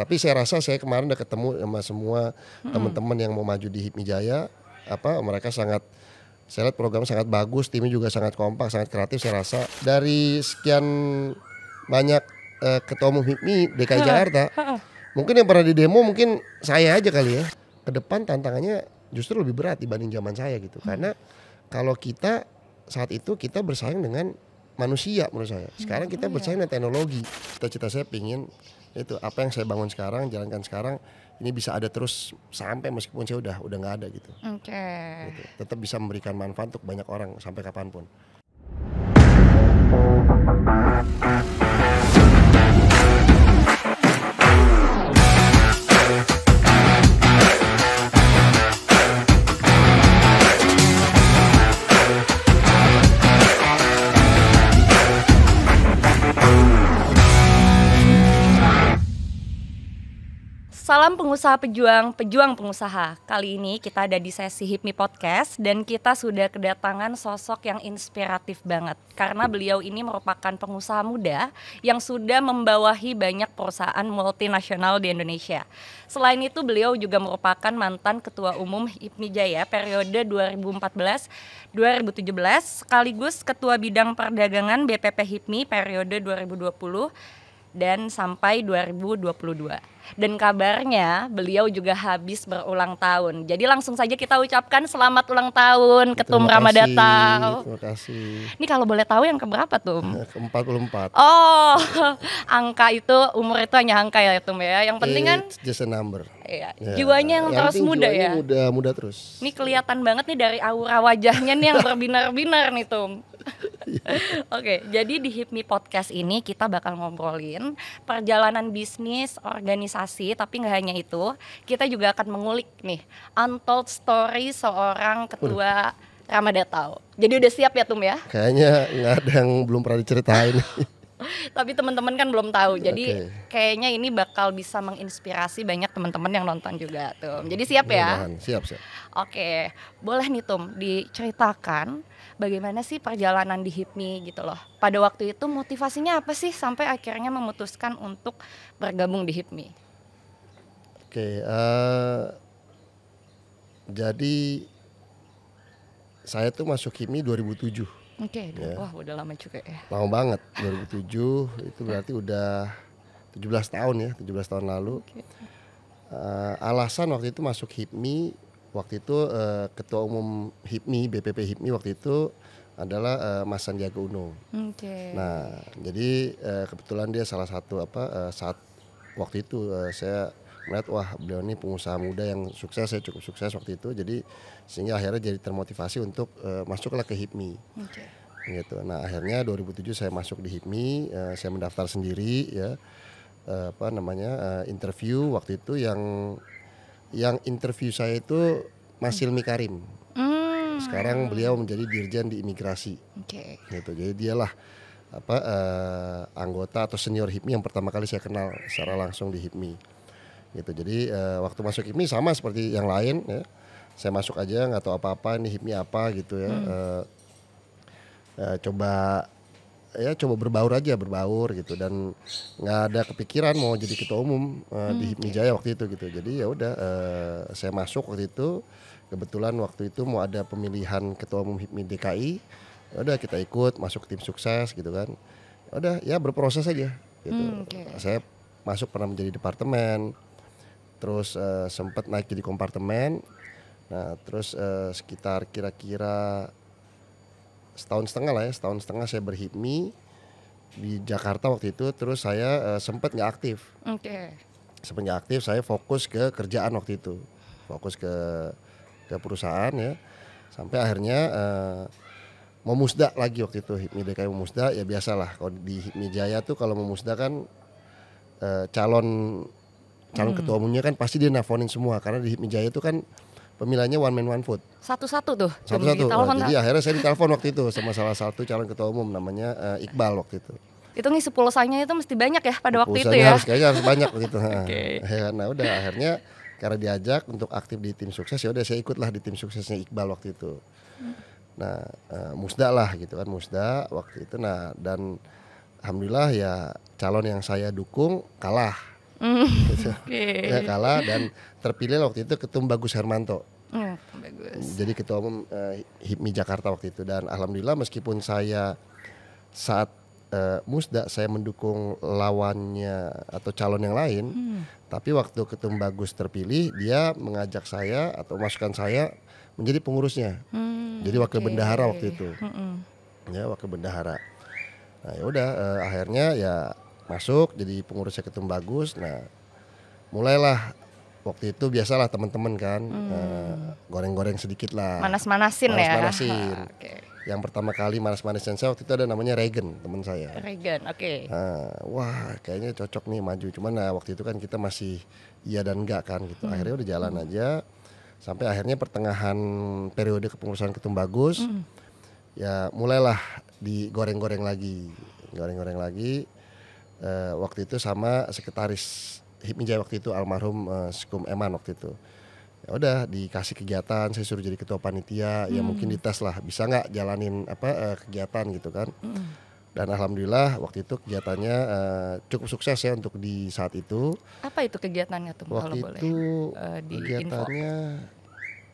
tapi saya rasa saya kemarin udah ketemu sama semua teman-teman yang mau maju di HIPMI Jaya apa mereka sangat saya lihat program sangat bagus timnya juga sangat kompak sangat kreatif saya rasa. Dari sekian banyak eh, ketua umum HIPMI DKI Jakarta mungkin yang pernah di demo mungkin saya aja kali ya. Ke depan tantangannya justru lebih berat dibanding zaman saya gitu. Karena kalau kita saat itu kita bersaing dengan manusia menurut saya. Sekarang kita bersaing dengan teknologi. Cita-cita saya pingin itu apa yang saya bangun sekarang jalankan sekarang ini bisa ada terus sampai meskipun saya udah udah nggak ada gitu, Oke. gitu. tetap bisa memberikan manfaat untuk banyak orang sampai kapan pun Salam pengusaha pejuang, pejuang pengusaha. Kali ini kita ada di sesi HIPMI Podcast dan kita sudah kedatangan sosok yang inspiratif banget. Karena beliau ini merupakan pengusaha muda yang sudah membawahi banyak perusahaan multinasional di Indonesia. Selain itu beliau juga merupakan mantan Ketua Umum HIPMI Jaya periode 2014-2017 sekaligus Ketua Bidang Perdagangan BPP HIPMI periode 2020 dan sampai 2022. Dan kabarnya beliau juga habis berulang tahun. Jadi langsung saja kita ucapkan selamat ulang tahun Ketum Terima Ramadata. terima kasih Ini kalau boleh tahu yang keberapa tuh? ke 44 Oh, angka itu umur itu hanya angka ya Tum ya. Yang penting kan It's just a number iya, Ya, jiwanya yang, terus penting muda ya. muda muda terus Ini kelihatan banget nih dari aura wajahnya nih yang berbinar-binar nih Tum. Oke, jadi di HIPMI Podcast ini kita bakal ngobrolin perjalanan bisnis, organisasi, tapi nggak hanya itu, kita juga akan mengulik nih untold story seorang ketua Ramadatau. Jadi udah siap ya Tum ya? kayaknya nggak ada yang belum pernah diceritain Tapi teman-teman kan belum tahu. Jadi Oke. kayaknya ini bakal bisa menginspirasi banyak teman-teman yang nonton juga Tum. Jadi siap ya? Siap siap Oke, boleh nih Tum diceritakan bagaimana sih perjalanan di HIPMI gitu loh. Pada waktu itu motivasinya apa sih sampai akhirnya memutuskan untuk bergabung di HIPMI? Oke, eh, jadi saya tuh masuk KIMI 2007, Oke, Ya. wah udah lama juga ya. lama banget 2007 itu berarti udah 17 tahun ya, 17 tahun lalu. Oke. Eh, alasan waktu itu masuk HIPMI, waktu itu eh, ketua umum HIPMI, BPP HIPMI waktu itu adalah eh, Mas Sandiaga Uno. Oke. Nah, jadi eh, kebetulan dia salah satu apa eh, saat waktu itu eh, saya melihat wah beliau ini pengusaha muda yang sukses, saya cukup sukses waktu itu. Jadi sehingga akhirnya jadi termotivasi untuk eh, masuklah ke HIPMI Oke. gitu. Nah, akhirnya 2007 saya masuk di HIPMI, eh, saya mendaftar sendiri ya. Eh, apa namanya? eh, interview waktu itu yang yang interview saya itu Mas Silmi Karim. Hmm, Sekarang beliau menjadi dirjen di imigrasi. Oke. gitu. Jadi dialah apa eh, anggota atau senior HIPMI yang pertama kali saya kenal secara langsung di HIPMI gitu. Jadi eh, waktu masuk HIPMI sama seperti yang lain ya. Saya masuk aja nggak tahu apa-apa ini HIPMI apa gitu ya. Eh, eh, coba ya coba berbaur aja berbaur gitu. Dan nggak ada kepikiran mau jadi ketua umum eh, di HIPMI Jaya waktu itu gitu. Jadi ya udah eh, saya masuk waktu itu. Kebetulan waktu itu mau ada pemilihan ketua umum HIPMI DKI ya udah kita ikut masuk tim sukses gitu kan. Ya udah ya berproses aja gitu. Hmm, oke. saya masuk pernah menjadi departemen. Terus eh, sempat naik jadi kompartemen. Nah terus eh, sekitar kira-kira setahun setengah lah ya setahun setengah saya berhipmi di Jakarta waktu itu terus saya eh, sempat nggak aktif. Oke. sempat nggak aktif saya fokus ke kerjaan waktu itu. Fokus ke ke perusahaan ya. Sampai akhirnya eh, mau musda lagi waktu itu HIPMI DKI mau musda ya biasalah. Kalau di HIPMI Jaya tuh kalau mau musda kan eh, calon calon ketua umumnya kan pasti dia nelfonin semua. Karena di HIPMI Jaya itu kan pemilihannya one man one vote Satu-satu tuh. satu-satu Nah, jadi akhirnya saya ditelepon waktu itu sama salah satu calon ketua umum namanya eh, Iqbal waktu itu itu ngisi pulsanya itu mesti banyak ya pada waktu itu ya. harus kayaknya harus banyak begitu. Nah, Oke. ya, nah udah akhirnya karena diajak untuk aktif di tim sukses ya udah saya ikutlah di tim suksesnya Iqbal waktu itu. Nah eh, musda lah gitu kan musda waktu itu nah dan alhamdulillah ya calon yang saya dukung kalah Hmm, gitu. Oke. Ya kalah dan terpilih waktu itu ketum Bagus Hermanto. Hmm, bagus. Jadi ketua umum eh, HIPMI Jakarta waktu itu dan alhamdulillah meskipun saya saat eh, musda saya mendukung lawannya atau calon yang lain, Hmm. tapi waktu ketum Bagus terpilih dia mengajak saya atau masukkan saya menjadi pengurusnya. Hmm, Jadi wakil oke. bendahara waktu itu. Mm-mm. ya wakil bendahara. Nah ya udah eh, akhirnya ya masuk jadi pengurusnya ketum bagus. Nah mulailah waktu itu biasalah teman-teman kan eh, goreng-goreng sedikit lah. Manas-manasin ya. Manas-manasin. Ah, Oke. Yang pertama kali manas-manasin saya waktu itu ada namanya Regen teman saya. Regan, oke. Nah, wah kayaknya cocok nih maju. Cuman nah waktu itu kan kita masih iya dan enggak kan gitu. Akhirnya udah jalan aja sampai akhirnya pertengahan periode kepengurusan ketum bagus. Ya mulailah digoreng-goreng lagi, goreng-goreng lagi. Eh, waktu itu sama sekretaris HIPMI Jaya waktu itu almarhum eh, Skum Eman waktu itu. Ya udah dikasih kegiatan, saya suruh jadi ketua panitia, ya mungkin dites lah bisa nggak jalanin apa eh, kegiatan gitu kan dan alhamdulillah waktu itu kegiatannya eh, cukup sukses ya untuk di saat itu Apa itu kegiatannya tuh kalau waktu boleh? itu eh, di info. kegiatannya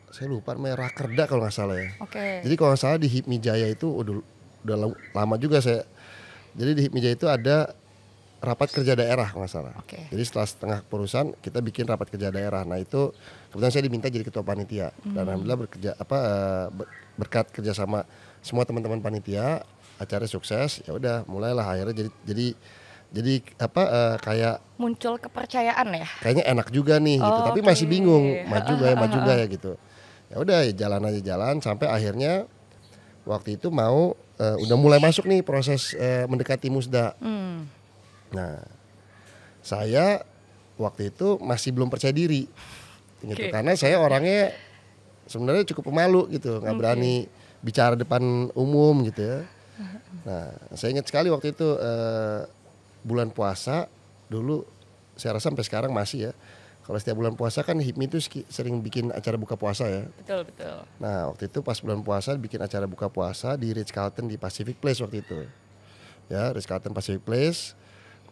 saya lupa namanya rakerda kalau nggak salah ya Oke. jadi kalau nggak salah di HIPMI Jaya itu udah udah lam- lama juga saya jadi di HIPMI Jaya itu ada rapat kerja daerah kalau nggak salah Oke. jadi setelah setengah perusahaan kita bikin rapat kerja daerah nah itu kebetulan saya diminta jadi ketua panitia dan alhamdulillah bekerja apa eh, ber- berkat kerjasama semua teman-teman panitia acara sukses ya udah mulailah akhirnya jadi jadi jadi apa eh, kayak Muncul kepercayaan ya. kayaknya enak juga nih gitu Oh, tapi oke. masih bingung maju gak ya maju gak ya gitu ya udah ya jalan aja jalan sampai akhirnya waktu itu mau eh, udah mulai masuk nih proses eh, mendekati musda Hmm. Nah saya waktu itu masih belum percaya diri gitu Oke. karena saya orangnya sebenarnya cukup pemalu gitu nggak berani bicara depan umum gitu ya nah saya ingat sekali waktu itu eh, bulan puasa dulu saya rasa sampai sekarang masih ya kalau setiap bulan puasa kan HIPMI itu sering bikin acara buka puasa ya Betul betul. Nah waktu itu pas bulan puasa bikin acara buka puasa di Ritz Carlton di Pacific Place waktu itu. Ya Ritz Carlton Pacific Place.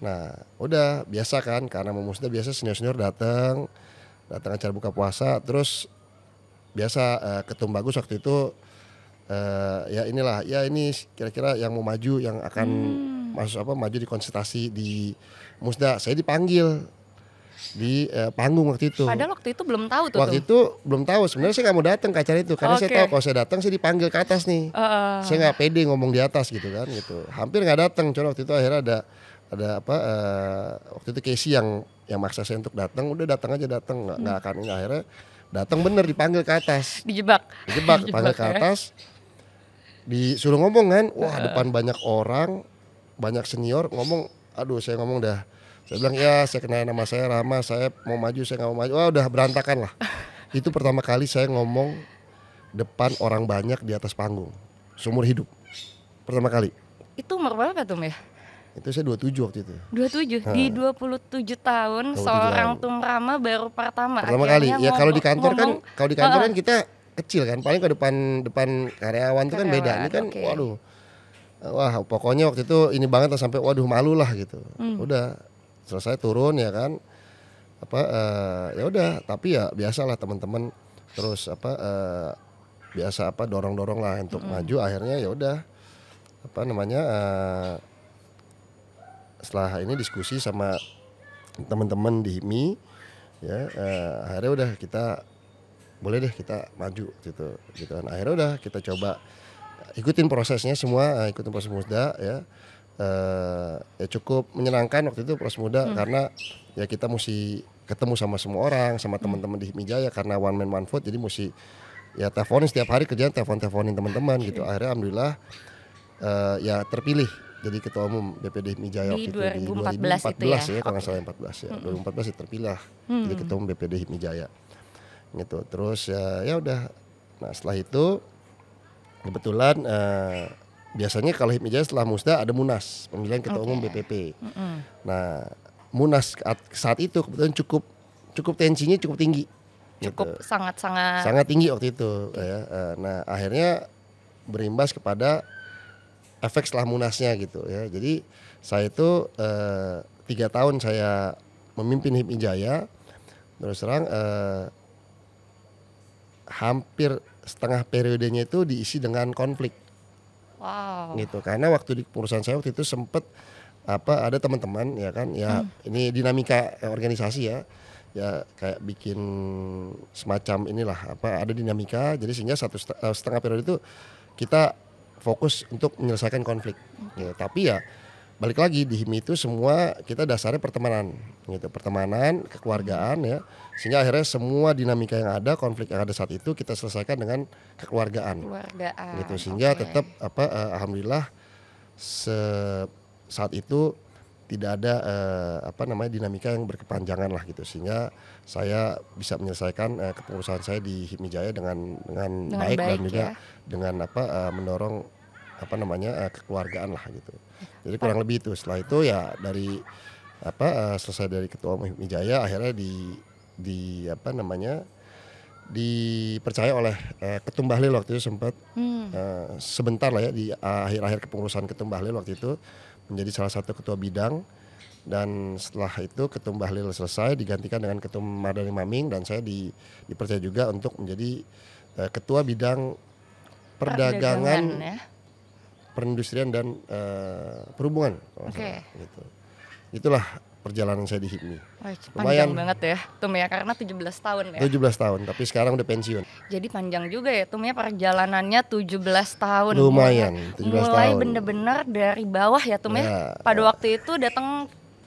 Nah udah biasa kan karena mau musda biasa senior-senior datang datang acara buka puasa terus biasa eh, ketum bagus waktu itu eh, ya inilah ya ini kira-kira yang mau maju yang akan masuk apa maju di konsultasi di musda saya dipanggil di eh, panggung waktu itu. Padahal waktu itu belum tahu tuh. Waktu tuh. itu belum tahu sebenarnya saya nggak mau datang ke acara itu karena saya Oke. tahu kalau saya datang saya dipanggil ke atas nih. Eh, Saya nggak pede ngomong di atas gitu kan gitu. Hampir nggak datang. Cuma waktu itu akhirnya ada ada apa eh, waktu itu Casey yang yang maksa saya untuk datang. Udah datang aja datang nggak nggak akan ini akhirnya datang bener dipanggil ke atas. dijebak. Dijebak Dijebak panggil ke ya. atas. Disuruh ngomong kan. Wah, depan banyak orang, banyak senior ngomong. Aduh, saya ngomong dah saya bilang ya saya kenal nama saya Rama saya mau maju saya nggak mau maju wah udah berantakan lah itu pertama kali saya ngomong depan orang banyak di atas panggung seumur hidup pertama kali Itu umur berapa tuh ya? Itu saya 27 waktu itu. 27 di 27 tahun 27 seorang tahun. Tum Rama baru pertama pertama kali. Ya kalau di ngomong- kantor kan kalau di kantor kan kita kecil kan paling ke depan depan karyawan itu kan beda. Ini Karyawan, kan oke. waduh wah pokoknya waktu itu ini banget lah sampai waduh malu lah gitu. Hmm. udah selesai turun ya kan. Apa eh, ya udah. Tapi ya biasalah teman-teman. Terus apa eh, biasa apa dorong-dorong lah untuk maju. Akhirnya ya udah apa namanya eh, setelah ini diskusi sama teman-teman di HIMI ya eh, akhirnya udah kita boleh deh kita maju gitu gitu kan. Akhirnya udah kita coba ikutin prosesnya semua eh, ikutin proses musda ya. Eh ya cukup menyenangkan waktu itu proses muda karena ya kita mesti ketemu sama semua orang sama teman-teman di HIMI Jaya karena one man one vote jadi mesti ya teleponin setiap hari kerjaan telepon teleponin teman-teman gitu. Akhirnya alhamdulillah eh, ya terpilih jadi ketua umum BPD HIMI Jaya Di waktu itu di 2014 itu 2014 ya? ya, kalau nggak salah 14 ya. 2014 ya terpilih jadi ketua umum BPD HIMI Jaya gitu. Terus ya ya udah. Nah setelah itu kebetulan eh, biasanya kalau HIPMI Jaya setelah musda ada munas pemilihan ketua umum Oke. BPP Mm-mm. nah munas saat, itu kebetulan cukup cukup tensinya cukup tinggi. Gitu. cukup sangat-sangat sangat tinggi waktu itu ya. Eh, nah akhirnya berimbas kepada efek setelah munasnya gitu ya. Jadi saya itu eh, tiga tahun saya memimpin HIPMI Jaya terus terang eh, hampir setengah periodenya itu diisi dengan konflik. Wow. gitu karena waktu di perusahaan saya waktu itu sempet apa ada teman-teman ya kan ya ini dinamika eh, organisasi ya. Ya kayak bikin semacam inilah apa ada dinamika. Jadi sehingga satu eh, setengah periode itu kita fokus untuk menyelesaikan konflik ya, tapi ya balik lagi di HIMI itu semua kita dasarnya pertemanan gitu pertemanan kekeluargaan ya sehingga akhirnya semua dinamika yang ada konflik yang ada saat itu kita selesaikan dengan kekeluargaan Keluargaan. gitu sehingga oke. tetap apa eh, alhamdulillah se- saat itu tidak ada eh, apa namanya dinamika yang berkepanjangan lah gitu sehingga saya bisa menyelesaikan eh, kepengurusan saya di HIPMI Jaya dengan dengan, Dengan baik, dan baik, juga ya. dengan apa eh, mendorong apa namanya eh, kekeluargaan lah gitu jadi kurang lebih itu setelah itu ya dari apa eh, selesai dari ketua umum HIPMI Jaya akhirnya di di apa namanya dipercaya oleh eh, Ketum Bahlil waktu itu sempat Hmm. eh, sebentar lah ya di akhir-akhir kepengurusan Ketum Bahlil waktu itu menjadi salah satu ketua bidang dan setelah itu Ketum Bahlil selesai digantikan dengan Ketum Mardani Maming dan saya di, dipercaya juga untuk menjadi eh, ketua bidang perdagangan, ya. perindustrian dan eh, perhubungan. Oke. salah, gitu. Itulah perjalanan saya di HIPMI. Lumayan. panjang banget ya, Tum ya, karena 17 tahun ya. 17 tahun, tapi sekarang udah pensiun. Jadi panjang juga ya, Tum ya perjalanannya 17 tahun. Lumayan, Mulai- 17 Mulai tahun. bener-bener dari bawah ya, Tum ya. Ya. Pada waktu itu datang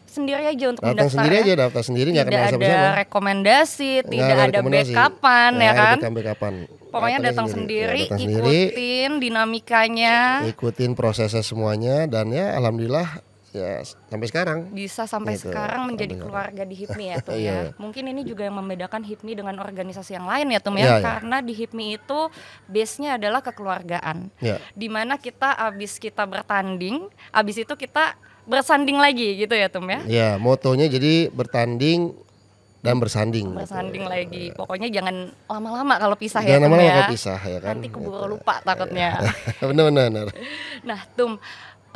sendiri aja untuk Datang mendaftar sendiri ya. aja, daftar sendiri nggak Tidak kenal ada siapa-siapa. rekomendasi, tidak ada rekomendasi. backupan ya ada kan. backup- backupan. Pokoknya Datangnya datang sendiri, Ya, datang sendiri, ikutin dinamikanya, ikutin prosesnya semuanya dan ya alhamdulillah ya sampai sekarang. bisa sampai Gitu, sekarang menjadi sampai keluarga di HIPMI ya Tum Iya. ya. Mungkin ini juga yang membedakan HIPMI dengan organisasi yang lain ya Tum Iya, ya. iya. Karena di HIPMI itu base-nya adalah kekeluargaan. Ya, Di mana kita abis kita bertanding, abis itu kita bersanding lagi gitu ya Tum ya. ya motonya jadi bertanding dan bersanding. gitu. Bersanding lagi. Pokoknya jangan lama-lama kalau pisah Jangan ya lama-lama ya. kalau pisah ya kan. Nanti keburu Gitu. lupa takutnya. Benar-benar. benar. Nah, Tum,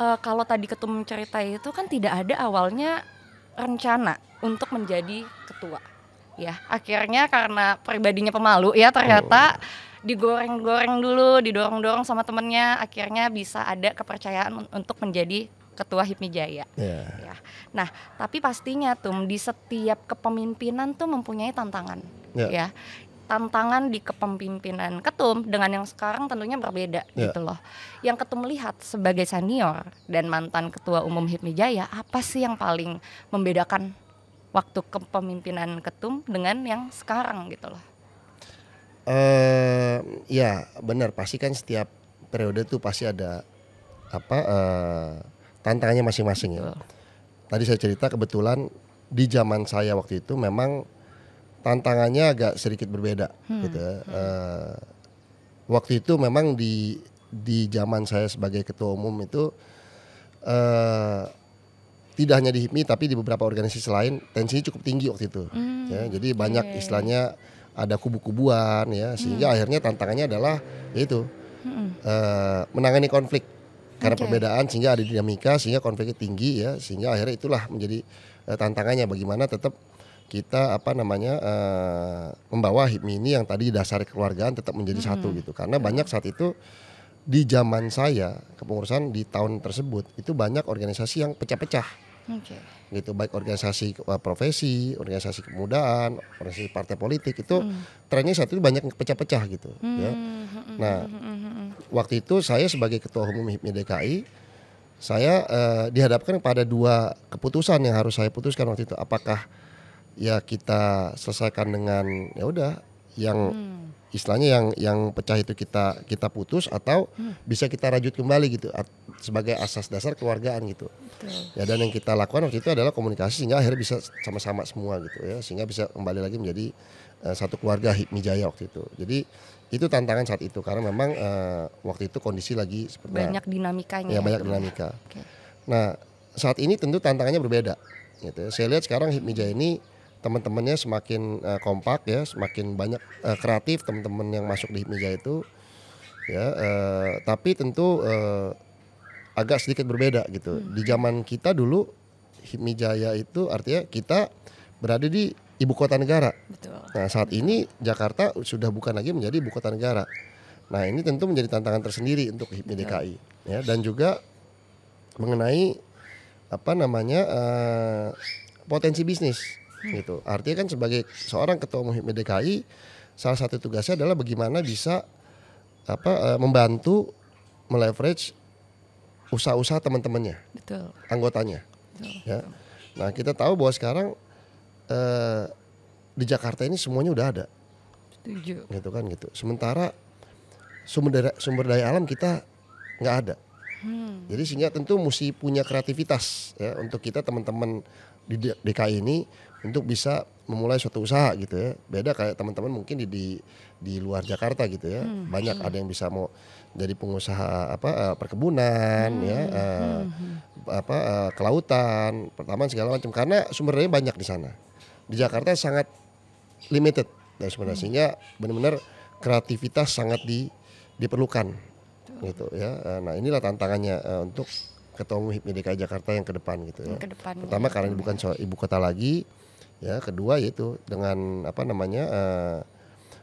eh, kalau tadi Ketum cerita itu kan tidak ada awalnya rencana untuk menjadi ketua. Ya, akhirnya karena pribadinya pemalu ya ternyata digoreng-goreng dulu, didorong-dorong sama temennya, akhirnya bisa ada kepercayaan un- untuk menjadi ketua HIPMI Jaya. Ya. Ya. Nah, tapi pastinya Tum di setiap kepemimpinan tuh mempunyai tantangan. Ya. Ya. Tantangan di kepemimpinan Ketum dengan yang sekarang tentunya berbeda Ya. gitu loh. Yang Ketum lihat sebagai senior dan mantan ketua umum HIPMI Jaya, apa sih yang paling membedakan waktu kepemimpinan Ketum dengan yang sekarang gitu loh. Eh ya benar pasti kan setiap periode tuh pasti ada apa eh, tantangannya masing-masing ya. Tadi saya cerita kebetulan di zaman saya waktu itu memang tantangannya agak sedikit berbeda gitu ya. Eh, waktu itu memang di di zaman saya sebagai ketua umum itu eh tidak hanya di HIPMI tapi di beberapa organisasi lain tensinya cukup tinggi waktu itu. Hmm, Ya, jadi banyak oke. istilahnya ada kubu-kubuan ya sehingga akhirnya tantangannya adalah yaitu Mm-mm. eh, menangani konflik karena perbedaan sehingga ada dinamika sehingga konfliknya tinggi ya sehingga akhirnya itulah menjadi eh, tantangannya bagaimana tetap kita apa namanya eh, membawa HIPMI ini yang tadi dasar kekeluargaan tetap menjadi satu gitu karena banyak saat itu di zaman saya kepengurusan di tahun tersebut itu banyak organisasi yang pecah-pecah Oke. gitu baik organisasi eh, profesi, organisasi kepemudaan, organisasi partai politik itu trennya saat itu banyak pecah-pecah gitu ya. Hmm, hmm, Nah, hmm, hmm, hmm, hmm. waktu itu saya sebagai ketua umum HIPMI DKI saya eh, dihadapkan pada dua keputusan yang harus saya putuskan waktu itu apakah ya kita selesaikan dengan ya udah yang Hmm. istilahnya yang yang pecah itu kita kita putus atau bisa kita rajut kembali gitu at- sebagai asas dasar keluargaan gitu Betul. ya dan yang kita lakukan waktu itu adalah komunikasi sehingga akhirnya bisa sama-sama semua gitu ya sehingga bisa kembali lagi menjadi eh, satu keluarga Hipmi Jaya waktu itu jadi itu tantangan saat itu karena memang eh, waktu itu kondisi lagi seperti Banyak dinamikanya. ya banyak Tum. dinamika Oke. nah saat ini tentu tantangannya berbeda gitu ya. saya lihat sekarang Hipmi Jaya ini teman-temannya semakin eh, kompak ya semakin banyak eh, kreatif teman-teman yang masuk di Hipmi Jaya itu ya eh, tapi tentu eh, agak sedikit berbeda gitu. Di zaman kita dulu Hipmi Jaya itu artinya kita berada di ibu kota negara. Betul. Nah saat ini Jakarta sudah bukan lagi menjadi ibu kota negara. Nah ini tentu menjadi tantangan tersendiri untuk HIPMI DKI ya dan juga mengenai apa namanya eh, potensi bisnis gitu. Artinya kan sebagai seorang ketua umum HIPMI DKI salah satu tugasnya adalah bagaimana bisa apa eh, membantu meleverage usaha-usaha teman-temannya, Betul. anggotanya. Betul. Ya. Nah kita tahu bahwa sekarang eh, di Jakarta ini semuanya udah ada Setuju. gitu kan gitu. Sementara sumber daya, sumber daya alam kita nggak ada. Hmm. Jadi sehingga tentu mesti punya kreativitas ya untuk kita teman-teman di DKI ini untuk bisa memulai suatu usaha gitu ya. Beda kayak teman-teman mungkin di di, di luar Jakarta gitu ya. Banyak ada yang bisa mau jadi pengusaha apa eh, perkebunan ya eh, apa eh, kelautan, pertama segala macam karena sumber daya banyak di sana. Di Jakarta sangat limited dan sebenarnya sehingga benar-benar kreativitas sangat di, diperlukan gitu ya. Nah inilah tantangannya eh, untuk ketua umum HIPMI DKI Jakarta yang ke depan gitu ya. Ke depannya. Pertama karena ini bukan ibu kota lagi, ya. Kedua yaitu dengan apa namanya eh,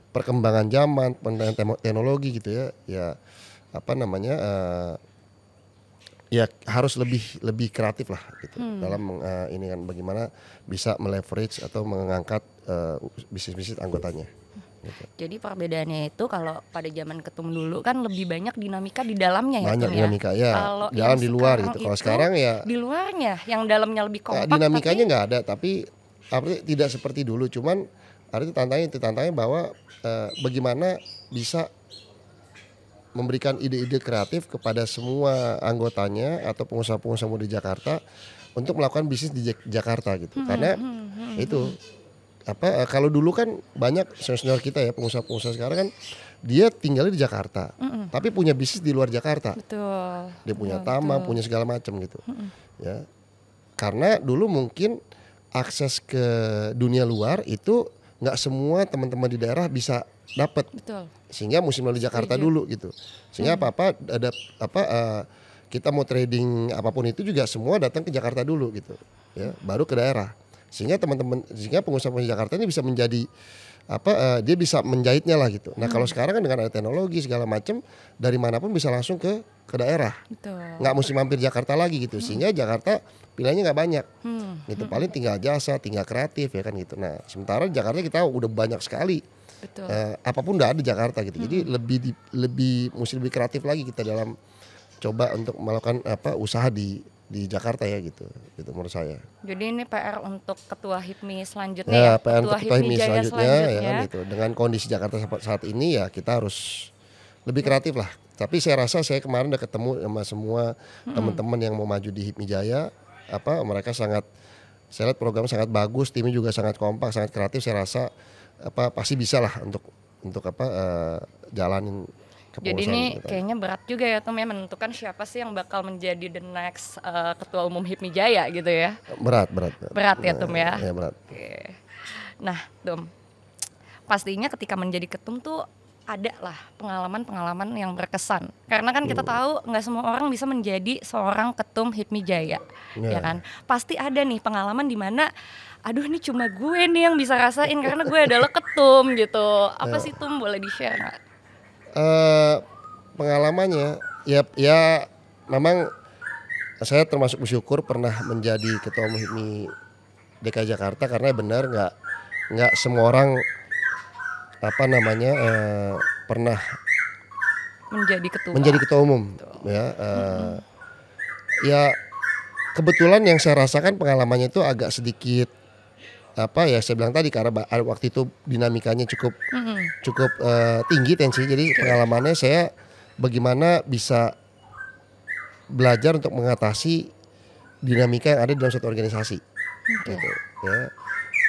perkembangan zaman, pengembangan teknologi gitu ya, ya apa namanya eh, ya harus lebih lebih kreatif lah gitu dalam meng- eh, ini kan bagaimana bisa meleverage atau mengangkat eh, bisnis-bisnis anggotanya. Gitu. Jadi perbedaannya itu kalau pada zaman ketum dulu kan lebih banyak dinamika di dalamnya ya. Banyak Tum, dinamika ya, Kalau dalam di luar gitu. Kalau sekarang ya di luarnya yang dalamnya lebih Ya, kompak. dinamikanya tapi- nggak ada tapi artinya tidak seperti dulu cuman artinya tantangannya itu tantangannya bahwa eh, bagaimana bisa memberikan ide-ide kreatif kepada semua anggotanya atau pengusaha-pengusaha muda di Jakarta untuk melakukan bisnis di Jak- Jakarta gitu karena itu apa eh, kalau dulu kan banyak senior kita ya pengusaha-pengusaha sekarang kan dia tinggalnya di Jakarta tapi punya bisnis di luar Jakarta Betul. dia punya Betul, taman, betul. punya segala macam gitu. Ya. Karena dulu mungkin akses ke dunia luar itu nggak semua teman-teman di daerah bisa dapat sehingga musim lalu Jakarta Setuju. dulu gitu. Sehingga apa-apa ada apa eh, kita mau trading apa pun itu juga semua datang ke Jakarta dulu gitu. Ya, baru ke daerah. Sehingga teman-teman sehingga pengusaha-pengusaha Jakarta ini bisa menjadi apa eh, dia bisa menjahitnya lah gitu. Nah, kalau sekarang kan dengan ada teknologi segala macam dari mana pun bisa langsung ke ke daerah. Betul. nggak mesti mampir Jakarta lagi gitu. Sehingga Jakarta pilihannya nggak banyak. Hmm. gitu paling tinggal jasa tinggal kreatif ya kan gitu. Nah sementara Jakarta kita udah banyak sekali Betul. eh, apa pun udah ada Jakarta gitu. Jadi lebih di- lebih mesti lebih kreatif lagi kita dalam coba untuk melakukan apa usaha di di Jakarta ya gitu gitu menurut saya. Jadi ini PR untuk ketua HIPMI selanjutnya ya ya. PN ketua ketua HIMI Jaya selanjutnya, ya kan gitu. Dengan kondisi Jakarta saat- ini ya kita harus lebih kreatif lah. Tapi saya rasa saya kemarin udah ketemu sama semua teman-teman yang mau maju di HIPMI Jaya apa mereka sangat saya lihat program sangat bagus timnya juga sangat kompak sangat kreatif saya rasa apa pasti bisa lah untuk untuk apa eh, jalanin Jadi ini kita. kayaknya berat juga ya Tom ya menentukan siapa sih yang bakal menjadi the next uh, ketua umum HIPMI Jaya gitu ya. berat berat Berat ya, Tum, ya? ya berat Oke. Nah, Tom, pastinya ketika menjadi ketum tuh ada lah pengalaman-pengalaman yang berkesan. Karena kan kita tahu nggak semua orang bisa menjadi seorang ketum HIPMI Jaya, Ya. ya kan? Pasti ada nih pengalaman di mana aduh ini cuma gue nih yang bisa rasain karena gue adalah ketum gitu. Apa sih Tum boleh di-share eh pengalamannya ya ya memang saya termasuk bersyukur pernah menjadi ketua umum HIPMI DKI Jakarta karena benar nggak nggak semua orang apa namanya eh, pernah Menjadi ketua. menjadi ketua umum ya eh, ya kebetulan yang saya rasakan pengalamannya itu agak sedikit apa ya saya bilang tadi karena waktu itu dinamikanya cukup Mm-mm. cukup eh, tinggi tensi jadi pengalamannya saya bagaimana bisa belajar untuk mengatasi dinamika yang ada dalam suatu organisasi. Oke. gitu ya.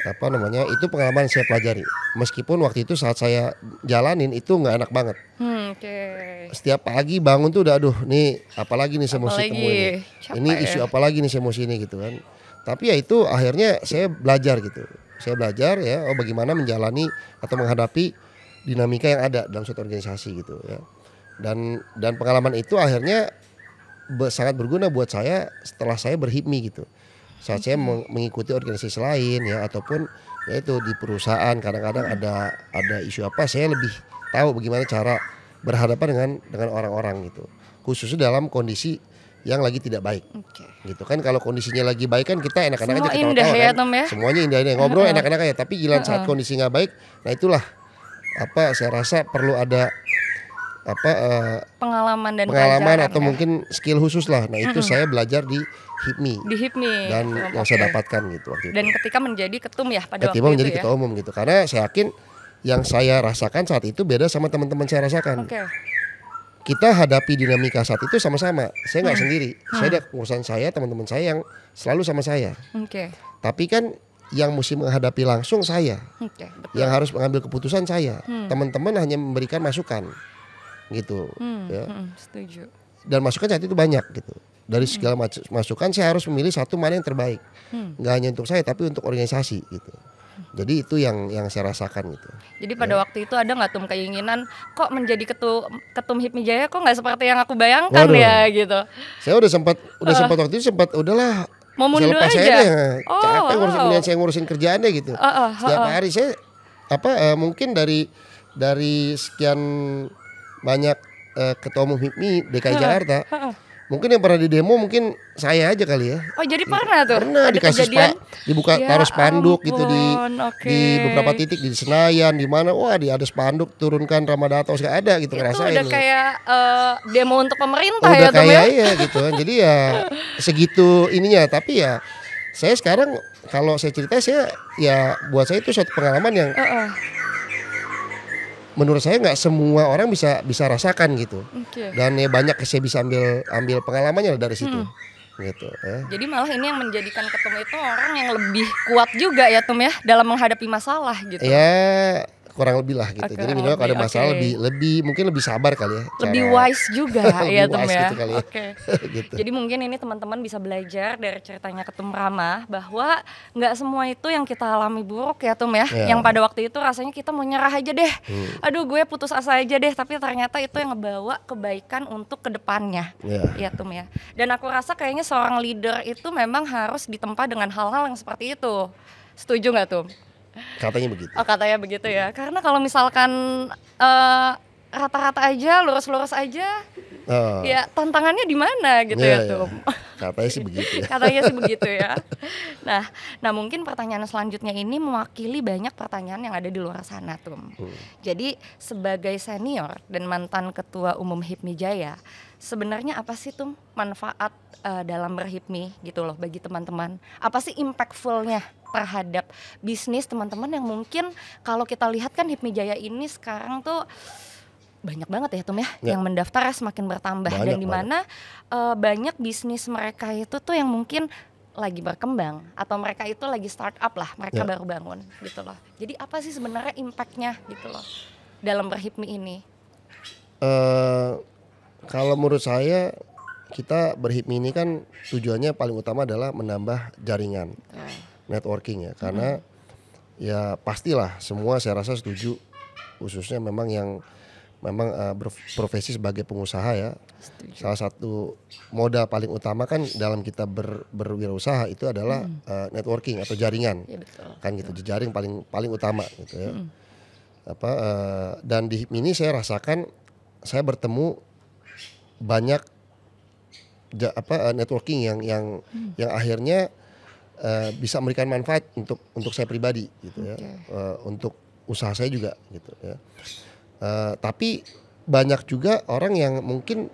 Apa namanya itu pengalaman yang saya pelajari. Meskipun waktu itu saat saya jalanin itu nggak enak banget. Hmm, Oke. setiap pagi bangun tuh udah aduh nih apalagi nih saya mesti Apalagi, temuin ini isu ya. apa lagi nih saya mesti ini gitu kan tapi ya itu akhirnya saya belajar gitu. Saya belajar ya oh bagaimana menjalani atau menghadapi dinamika yang ada dalam suatu organisasi gitu ya. Dan dan pengalaman itu akhirnya sangat berguna buat saya setelah saya berhipmi gitu. Saat saya meng- mengikuti organisasi lain ya ataupun ya itu di perusahaan kadang-kadang ada ada isu apa saya lebih tahu bagaimana cara berhadapan dengan dengan orang-orang gitu. Khususnya dalam kondisi yang lagi tidak baik Oke. gitu kan kalau kondisinya lagi baik kan kita enak-enak aja ketawa-tawa indah ya, kan. Tom, ya? semuanya indah-indah ngobrol enak-enak aja tapi giliran saat kondisi nggak baik nah itulah apa saya rasa perlu ada apa eh, Pengalaman dan pengalaman atau ya. mungkin skill khusus lah nah itu saya belajar di HIPMI di HIPMI. dan Tom, yang saya dapatkan gitu waktu itu Dan ketika menjadi ketum ya pada Ketika waktu menjadi itu ya. ketua umum gitu karena saya yakin yang saya rasakan saat itu beda sama teman-teman saya rasakan Oke. Kita hadapi dinamika saat itu sama-sama. Saya Hmm. nggak sendiri saya ada urusan saya teman-teman saya yang selalu sama saya. Oke. tapi kan yang mesti menghadapi langsung saya. Oke, betul. yang harus mengambil keputusan saya. Teman-teman hanya memberikan masukan. Gitu. Hmm, ya. hmm, setuju. dan masukan saat itu banyak gitu. Dari segala mac- masukan saya harus memilih satu mana yang terbaik. Hmm. nggak hanya untuk saya tapi untuk organisasi gitu jadi itu yang yang saya rasakan gitu Jadi pada waktu itu ada nggak tuh keinginan kok menjadi ketum ketum HIPMI Jaya kok nggak seperti yang aku bayangkan Waduh. ya gitu. saya udah sempat udah sempat waktu itu sempat udahlah Mau saya mundur lepas aja. deh Oh, capek ngurusin wow. mendingan saya ngurusin kerjaannya gitu Ah, ah, setiap hari saya apa eh, mungkin dari dari sekian banyak eh, ketua umum HIPMI DKI Jakarta mungkin yang pernah di demo mungkin saya aja kali ya Oh jadi pernah tuh? pernah ada dikasih kejadian? spa, dibuka Ya taruh spanduk gitu di ampun, oke. di beberapa titik di Senayan di mana wah di ada spanduk turunkan Ramadhan nggak ada gitu Itu ngerasain udah kayak eh, demo untuk pemerintah udah ya kayak ya? iya gitu kan jadi ya segitu ininya tapi ya saya sekarang kalau saya cerita saya ya buat saya itu suatu pengalaman yang Heeh, menurut saya nggak semua orang bisa bisa rasakan gitu Oke. dan ya banyak saya bisa ambil ambil pengalamannya dari situ Hmm. gitu ya Jadi malah ini yang menjadikan ketum itu orang yang lebih kuat juga ya Tom ya dalam menghadapi masalah gitu. ya kurang lebih lah gitu Oke, jadi minimal kalau ada masalah lebih lebih mungkin lebih sabar kali ya lebih cara- wise juga Lebih ya Tom wise ya. gitu kali ya. Oke. gitu Jadi mungkin ini teman-teman bisa belajar dari ceritanya Ketum Rama bahwa nggak semua itu yang kita alami buruk ya Tum ya. Ya. Yang pada waktu itu rasanya kita mau nyerah aja deh. Hmm. Aduh gue putus asa aja deh. Tapi ternyata itu yang ngebawa kebaikan untuk ke depannya. ya Ya Tum ya. Dan aku rasa kayaknya seorang leader itu memang harus ditempa dengan hal-hal yang seperti itu. Setuju nggak Tum? Katanya begitu Oh katanya begitu ya. Karena kalau misalkan eh, rata-rata aja, lurus-lurus aja, Oh, ya tantangannya di mana gitu iya, ya iya. Tum? katanya sih begitu ya Katanya sih begitu ya. Nah, nah mungkin pertanyaan selanjutnya ini mewakili banyak pertanyaan yang ada di luar sana, Tum. Hmm. Jadi sebagai senior dan mantan ketua umum HIPMI Jaya, sebenarnya apa sih Tum manfaat eh, dalam berhipmi gitu loh bagi teman-teman? Apa sih impactfulnya terhadap bisnis teman-teman yang mungkin kalau kita lihat kan HIPMI Jaya ini sekarang tuh banyak banget ya Tum ya, Ya. yang mendaftar ya semakin bertambah. Dan Banyak, di mana eh, banyak bisnis mereka itu tuh yang mungkin lagi berkembang atau mereka itu lagi startup lah mereka Ya. baru bangun gitu loh. Jadi apa sih sebenarnya impactnya gitu loh dalam berhipmi ini? Eh, kalau menurut saya kita berhipmi ini kan tujuannya paling utama adalah menambah jaringan networking ya. Karena ya pastilah semua saya rasa setuju khususnya memang yang memang eh, berprofesi sebagai pengusaha ya. Salah satu modal paling utama kan dalam kita ber, berwirausaha itu adalah eh, networking atau jaringan. Ya betul. Kan gitu jejaring paling paling utama gitu ya. Apa eh, dan di HIPMI ini saya rasakan saya bertemu banyak ja- apa eh, networking yang yang yang akhirnya eh, bisa memberikan manfaat untuk untuk saya pribadi gitu ya. Oke. Eh, untuk usaha saya juga gitu ya Eh, tapi banyak juga orang yang mungkin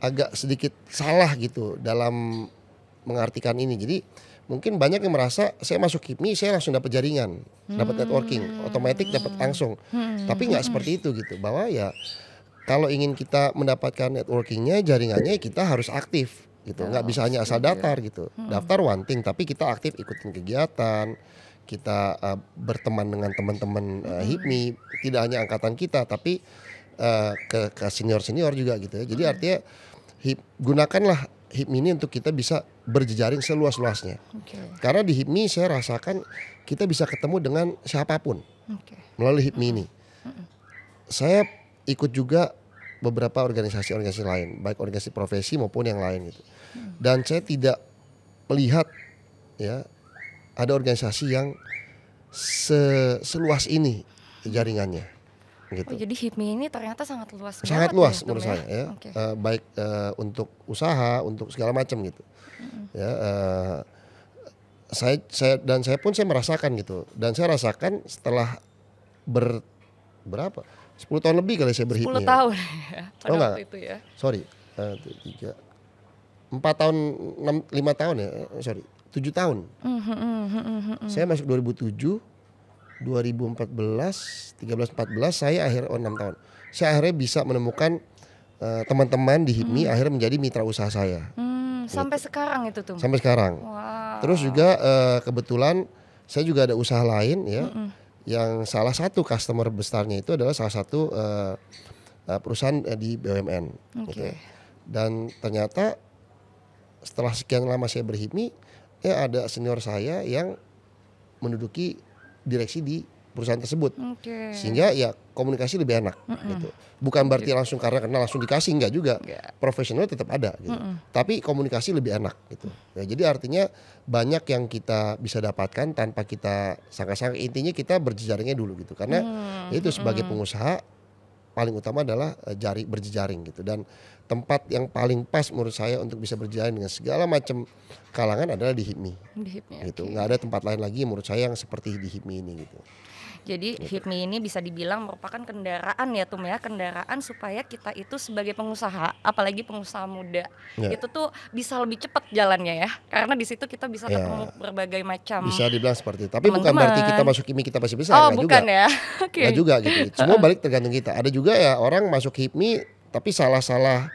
agak sedikit salah gitu dalam mengartikan ini. Jadi mungkin banyak yang merasa saya masuk HIPMI saya langsung dapat jaringan dapat networking otomatis dapat langsung. Tapi nggak seperti itu gitu bahwa ya kalau ingin kita mendapatkan networkingnya jaringannya kita harus aktif gitu. Nggak bisa hanya asal daftar gitu. Daftar one thing tapi kita aktif ikutin kegiatan kita uh, berteman dengan teman-teman uh, HIPMI tidak hanya angkatan kita tapi uh, ke ke senior senior juga gitu ya. Jadi artinya hip, gunakanlah HIPMI ini untuk kita bisa berjejaring seluas-luasnya. Oke. Karena di HIPMI saya rasakan kita bisa ketemu dengan siapa pun oke. melalui HIPMI ini. Saya ikut juga beberapa organisasi-organisasi lain, baik organisasi profesi maupun yang lain gitu. Dan saya tidak melihat ya ada organisasi yang se seluas ini jaringannya gitu. Oh, jadi HIPMI ini ternyata sangat luas sangat banget luas ya, menurut saya ya Oke. Eh, baik eh, untuk usaha untuk segala macam gitu ya eh, saya saya dan saya pun saya merasakan gitu dan saya rasakan setelah ber berapa 10 tahun lebih kali saya 10 berhipmi ya. tahun ya pada Oh, enggak. waktu itu ya. sorry tu- tiga empat tahun enam lima tahun ya sorry tujuh tahun. Hmm, saya masuk 2007 2014 13 14 saya akhir oh 6 tahun. Saya akhirnya bisa menemukan eh, teman-teman di HIPMI akhirnya menjadi mitra usaha saya. Hmm, sampai sekarang itu tuh. sampai sekarang. Wow. terus juga eh, kebetulan saya juga ada usaha lain ya. Yang salah satu customer besarnya itu adalah salah satu eh, perusahaan di BUMN gitu. Oke. ya. dan ternyata setelah sekian lama saya berhipmi ya ada senior saya yang menduduki direksi di perusahaan tersebut. Oke. sehingga ya komunikasi lebih enak gitu. Bukan berarti langsung karena kenal langsung dikasih enggak juga. Enggak. profesional tetap ada gitu. Tapi komunikasi lebih enak gitu. Ya, jadi artinya banyak yang kita bisa dapatkan tanpa kita sangka-sangka. Intinya kita berjejaringnya dulu gitu. Karena Hmm, itu sebagai pengusaha paling utama adalah eh, jari berjejaring gitu. Dan tempat yang paling pas menurut saya untuk bisa berjalan dengan segala macam kalangan adalah di HIPMI. Di HIPMI. gitu. nggak ada tempat lain lagi menurut saya yang seperti di HIPMI ini gitu Jadi HIPMI ini bisa dibilang merupakan kendaraan ya Tum ya, kendaraan supaya kita itu sebagai pengusaha, apalagi pengusaha muda, Ya. itu tuh bisa lebih cepat jalannya ya. Karena di situ kita bisa Ya. ketemu berbagai macam bisa dibilang seperti itu tapi bukan Teman-teman. berarti kita masuk HIPMI kita pasti besar Oh, bukan juga ya. Oke. nggak juga gitu semua balik tergantung kita ada juga ya orang masuk HIPMI tapi salah-salah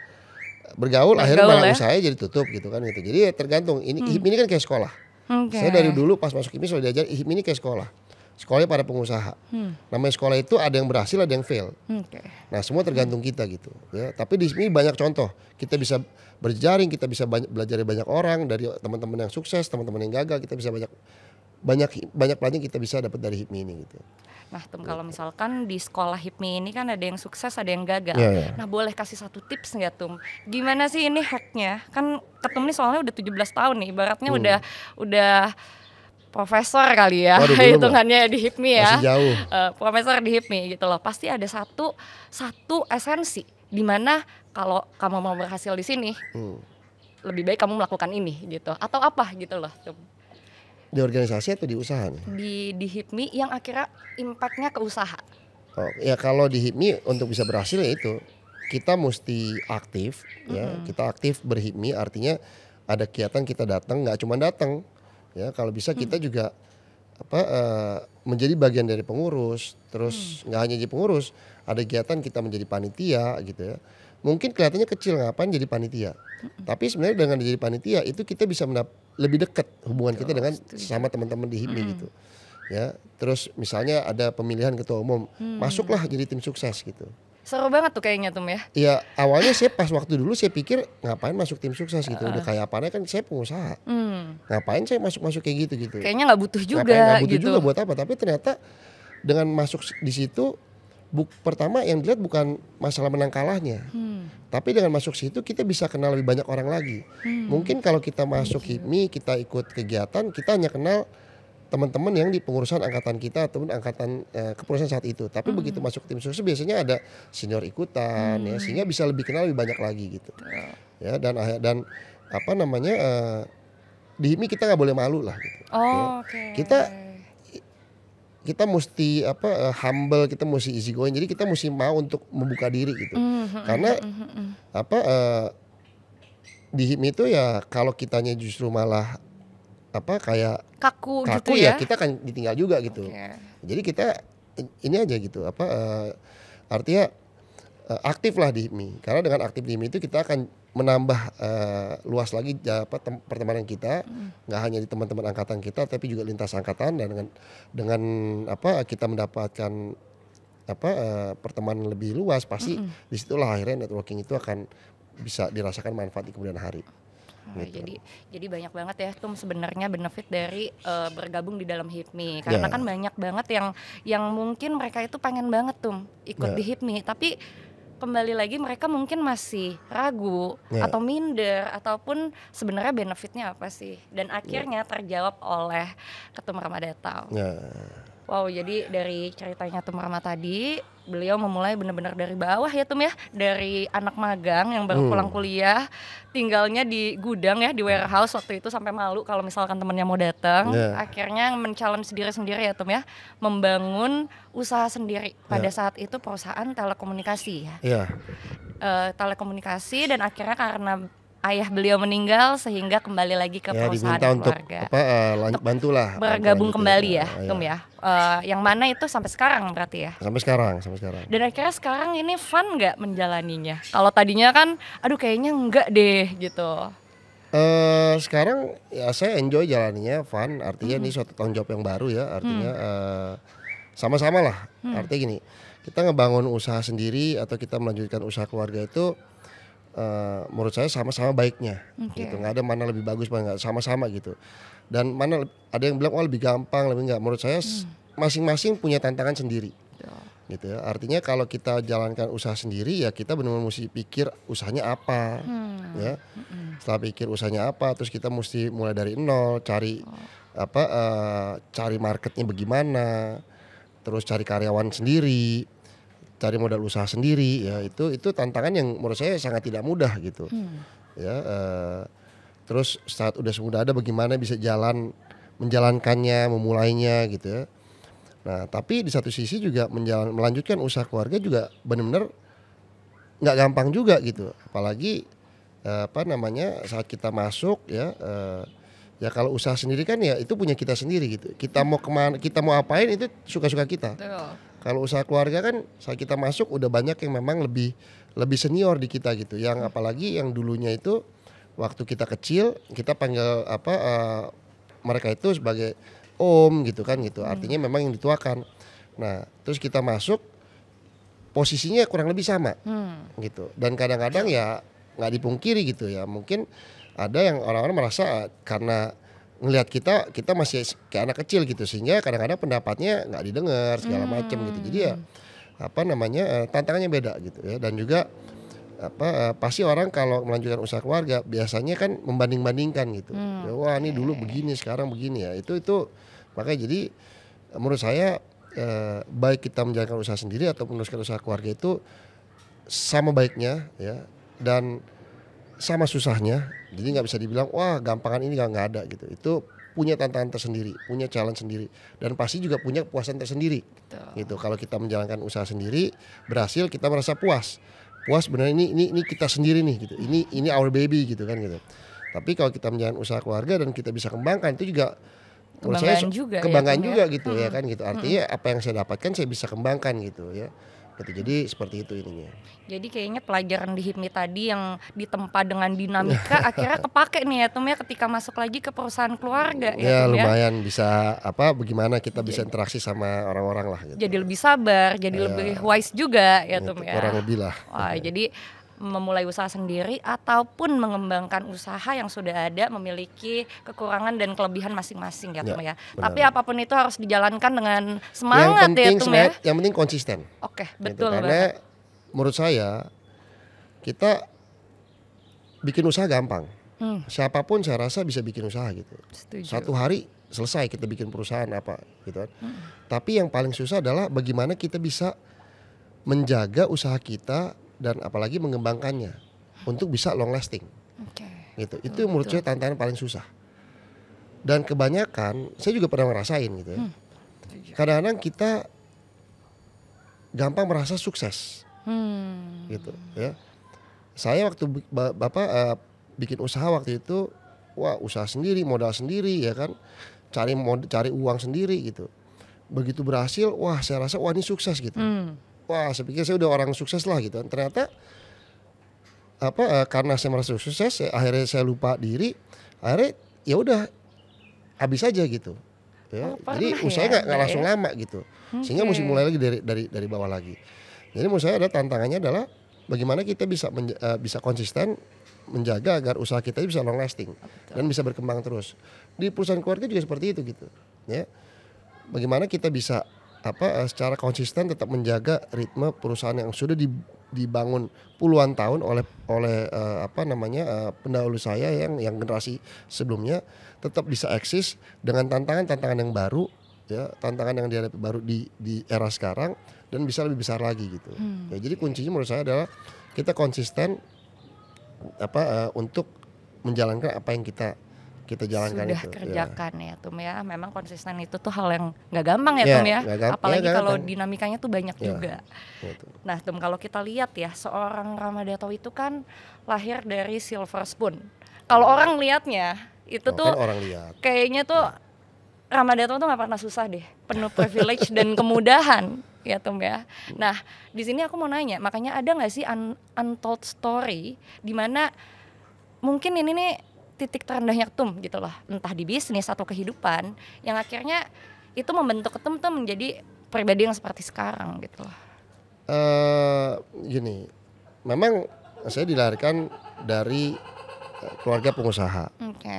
bergaul akhirnya Bergaul malah ya. usahanya jadi tutup gitu kan gitu jadi ya tergantung ini HIPMI ini kan kayak sekolah Oke. Saya dari dulu pas masuk HIPMI selalu diajar HIPMI ini kayak sekolah. Sekolahnya para pengusaha. Hmm. Namanya sekolah itu ada yang berhasil, ada yang fail. Oke. Nah, semua tergantung kita gitu, ya. Tapi di sini banyak contoh. Kita bisa berjaring, kita bisa banyak, belajar dari banyak orang, dari teman-teman yang sukses, teman-teman yang gagal, kita bisa banyak banyak banyak pelajaran kita bisa dapat dari HIPMI ini gitu. Nah, Tum kalau misalkan di sekolah HIPMI ini kan ada yang sukses, ada yang gagal. Iya, iya. Nah, boleh kasih satu tips nggak Tum? Gimana sih ini hacknya? Kan Ketum ini soalnya udah 17 tahun nih, ibaratnya Hmm. udah udah profesor kali ya, Waduh, lah. hitungannya di HIPMI ya. Masih jauh. Eh, profesor di HIPMI gitu loh. Pasti ada satu satu esensi di mana kalau kamu mau berhasil di sini, Hmm. lebih baik kamu melakukan ini gitu. Atau apa gitu loh. Di organisasi atau di usaha nih? Di di HIPMI yang akhirnya impactnya ke usaha. Oh, ya kalau di HIPMI untuk bisa berhasil ya itu kita mesti aktif ya kita aktif berhipmi artinya ada kegiatan kita datang nggak cuma datang ya kalau bisa kita juga apa eh, menjadi bagian dari pengurus. Terus nggak hanya jadi pengurus ada kegiatan kita menjadi panitia gitu ya. Mungkin kelihatannya kecil ngapain jadi panitia? Tapi sebenarnya dengan jadi panitia itu kita bisa lebih dekat hubungan kita dengan sama teman-teman di HIPMI gitu. Ya terus misalnya ada pemilihan ketua umum masuklah jadi tim sukses gitu Seru banget tuh kayaknya Tum ya. ya awalnya saya pas waktu dulu saya pikir ngapain masuk tim sukses gitu udah kayak apanya kan saya pengusaha Hmm. ngapain saya masuk masuk kayak gitu gitu Kayaknya nggak butuh juga ngapain nggak butuh gitu. juga buat apa tapi ternyata dengan masuk di situ buk, pertama yang dilihat bukan masalah menang kalahnya Hmm. tapi dengan masuk situ kita bisa kenal lebih banyak orang lagi Hmm. mungkin kalau kita masuk HIPMI kita ikut kegiatan kita hanya kenal teman-teman yang di pengurusan angkatan kita ataupun angkatan eh, kepengurusan saat itu. Tapi begitu masuk tim sukses biasanya ada senior ikutan ya sehingga bisa lebih kenal lebih banyak lagi gitu. Ya. Dan akhir- dan apa namanya eh, di HIPMI kita nggak boleh malu lah gitu. Oh, Oke. Kita- kita mesti apa eh, humble kita mesti easy going. Jadi kita mesti mau untuk membuka diri gitu. Hmm, karena apa eh, di HIPMI itu ya kalau kitanya justru malah apa kayak kaku, kaku gitu ya ya. kita kan ditinggal juga gitu Oke. jadi kita ini aja gitu apa eh, artinya eh, aktif lah di HIPMI karena dengan aktif di HIPMI itu kita akan menambah eh, luas lagi apa, tem- pertemanan kita nggak hanya di teman-teman angkatan kita tapi juga lintas angkatan dan dengan dengan apa kita mendapatkan apa eh, pertemanan lebih luas pasti di situlah akhirnya networking itu akan bisa dirasakan manfaat di kemudian hari. Oh, Gitu. Jadi jadi banyak banget ya Tum sebenarnya benefit dari eh, bergabung di dalam HIPMI karena Ya. kan banyak banget yang yang mungkin mereka itu pengen banget Tum ikut Ya. di HIPMI tapi kembali lagi mereka mungkin masih ragu Ya. atau minder ataupun sebenarnya benefitnya apa sih dan akhirnya terjawab oleh Ketum Ramadetau. Ya. Wow, jadi dari ceritanya Tum Rama tadi, beliau memulai benar-benar dari bawah ya Tum ya, dari anak magang yang baru Hmm. pulang kuliah, tinggalnya di gudang ya, di warehouse waktu itu sampai malu kalau misalkan temennya mau datang. Ya. Akhirnya mencalon sendiri-sendiri ya Tum ya, membangun usaha sendiri. Pada Ya. saat itu perusahaan telekomunikasi ya, Iya. Eh, telekomunikasi dan akhirnya karena ayah beliau meninggal sehingga kembali lagi ke Ya perusahaan diminta untuk keluarga apa eh, lan- bantulah bergabung lanjutin. kembali ya, Nah, Tum ya. Eh, yang mana itu sampai sekarang berarti ya. Sampai sekarang, sampai sekarang. Dan akhirnya sekarang ini fun nggak menjalaninya? Kalau tadinya kan, aduh kayaknya enggak deh gitu. Eh sekarang ya saya enjoy jalannya, fun. Artinya ini suatu tanggung jawab yang baru ya. Artinya eh, sama-sama lah. Artinya gini, kita ngebangun usaha sendiri atau kita melanjutkan usaha keluarga itu eh, menurut saya sama-sama baiknya. Oke. Gitu. Nggak ada mana lebih bagus mana nggak sama-sama gitu. Dan mana ada yang bilang oh lebih gampang, lebih enggak. Menurut saya s- masing-masing punya tantangan sendiri. Gitu ya. Artinya kalau kita jalankan usaha sendiri ya kita benar-benar mesti pikir usahanya apa. Ya. Setelah pikir usahanya apa, terus kita mesti mulai dari nol, cari apa eh, cari marketnya bagaimana, terus cari karyawan sendiri, cari modal usaha sendiri, ya itu itu tantangan yang menurut saya sangat tidak mudah gitu. Ya, eh, terus saat udah semudah ada bagaimana bisa jalan menjalankannya, memulainya gitu ya. Nah, tapi di satu sisi juga menjalan melanjutkan usaha keluarga juga benar-benar nggak gampang juga gitu. Apalagi eh, apa namanya saat kita masuk ya eh, ya kalau usaha sendiri kan ya itu punya kita sendiri gitu. Kita mau ke mana, kita mau apain itu suka-suka kita. Kalau usaha keluarga kan saat kita masuk udah banyak yang memang lebih lebih senior di kita gitu. Yang apalagi yang dulunya itu waktu kita kecil kita panggil apa eh, mereka itu sebagai om gitu kan gitu. Artinya memang yang dituakan. Nah, terus kita masuk posisinya kurang lebih sama Hmm. gitu. Dan kadang-kadang ya nggak dipungkiri gitu ya. Mungkin ada yang orang-orang merasa karena ngelihat kita kita masih kayak anak kecil gitu sehingga kadang-kadang pendapatnya nggak didengar segala macam gitu. Jadi ya apa namanya eh, tantangannya beda gitu ya. Dan juga apa eh, pasti orang kalau melanjutkan usaha keluarga biasanya kan membanding-bandingkan gitu. Ya, wah ini dulu begini sekarang begini ya. Itu itu makanya jadi eh, menurut saya eh, baik kita menjalankan usaha sendiri atau meneruskan usaha keluarga itu sama baiknya ya dan sama susahnya. Jadi nggak bisa dibilang wah gampangan ini nggak ada gitu. Itu punya tantangan tersendiri, punya challenge sendiri dan pasti juga punya kepuasan tersendiri. Gitu. Kalau kita menjalankan usaha sendiri berhasil kita merasa puas. Puas benar ini ini ini kita sendiri nih gitu. Ini ini our baby gitu kan gitu. Tapi kalau kita menjalankan usaha keluarga dan kita bisa kembangkan itu juga menurut saya Kebanggaan juga ya, kebanggaan Bang, ya. juga gitu ya kan gitu. Artinya apa yang saya dapatkan saya bisa kembangkan gitu ya. Gitu. Jadi seperti itu ininya. Jadi kayaknya pelajaran di HIPMI tadi yang ditempa dengan dinamika akhirnya kepake nih ya Tum ya ketika masuk lagi ke perusahaan keluarga Ya ya, ya. lumayan bisa apa bagaimana kita bisa interaksi sama orang-orang lah gitu. Jadi lebih sabar, jadi Ya. lebih wise juga ya Gitu, Tum ya. Kurang lebih lah. Wah, jadi memulai usaha sendiri ataupun mengembangkan usaha yang sudah ada memiliki kekurangan dan kelebihan masing-masing ya, Ya, ya. benar. Tapi apa pun itu harus dijalankan dengan yang semangat penting ya, Tum ya. yang penting konsisten. Oke, gitu. betul Karena banget. menurut saya kita bikin usaha gampang. Hmm, Siapa pun saya rasa bisa bikin usaha gitu. setuju. Satu hari selesai kita bikin perusahaan apa gitu kan. Hmm. Tapi yang paling susah adalah bagaimana kita bisa menjaga usaha kita dan apalagi mengembangkannya untuk bisa long lasting Oke. gitu. Itu menurut saya tantangan paling susah. Dan kebanyakan saya juga pernah ngerasain gitu ya. Kadang-kadang kita gampang merasa sukses Hmm. gitu ya. Saya waktu Bapak eh, bikin usaha waktu itu wah usaha sendiri, modal sendiri ya kan. Cari mod cari uang sendiri gitu. Begitu berhasil, wah saya rasa wah ini sukses gitu. Hmm. Wah, saya pikir saya udah orang sukses lah gitu. Ternyata apa eh, karena saya merasa sukses, saya, akhirnya saya lupa diri. Akhirnya ya udah habis aja gitu. Ya. Oh, Jadi ya usaha nggak ada langsung ya? lama gitu. Sehingga Oke. mesti mulai lagi dari dari dari bawah lagi. Jadi menurut saya ada tantangannya adalah bagaimana kita bisa menja- eh, bisa konsisten menjaga agar usaha kita bisa long lasting dan bisa berkembang terus. Di perusahaan keluarga juga seperti itu gitu. Ya. Bagaimana kita bisa apa eh, secara konsisten tetap menjaga ritme perusahaan yang sudah dibangun puluhan tahun oleh oleh eh, apa namanya eh, pendahulu saya yang yang generasi sebelumnya tetap bisa eksis dengan tantangan-tantangan yang baru ya tantangan yang dihadapi baru di di era sekarang dan bisa lebih besar lagi gitu. Ya, jadi kuncinya menurut saya adalah kita konsisten apa eh, untuk menjalankan apa yang kita kita jalankan sudah itu ya. kerjakan ya Tum ya. Memang konsisten itu tuh hal yang nggak gampang ya Ya, Tum ya. nggak gamp- Apalagi ya, kalau gampang. dinamikanya tuh banyak Ya. juga. Gitu. Nah Tum kalau kita lihat ya seorang Ramadato itu kan lahir dari silver spoon. Kalau orang lihatnya itu Oh, tuh kan orang lihat kayaknya tuh Ramadato tuh nggak pernah susah deh, penuh privilege dan kemudahan ya Tum ya. Nah di sini aku mau nanya, makanya ada nggak sih un- untold story di mana mungkin ini nih titik terendahnya Tum gitu loh, entah di bisnis atau kehidupan yang akhirnya itu membentuk Tum tuh menjadi pribadi yang seperti sekarang gitu loh. eh gini, memang saya dilahirkan dari eh, keluarga pengusaha. Oke.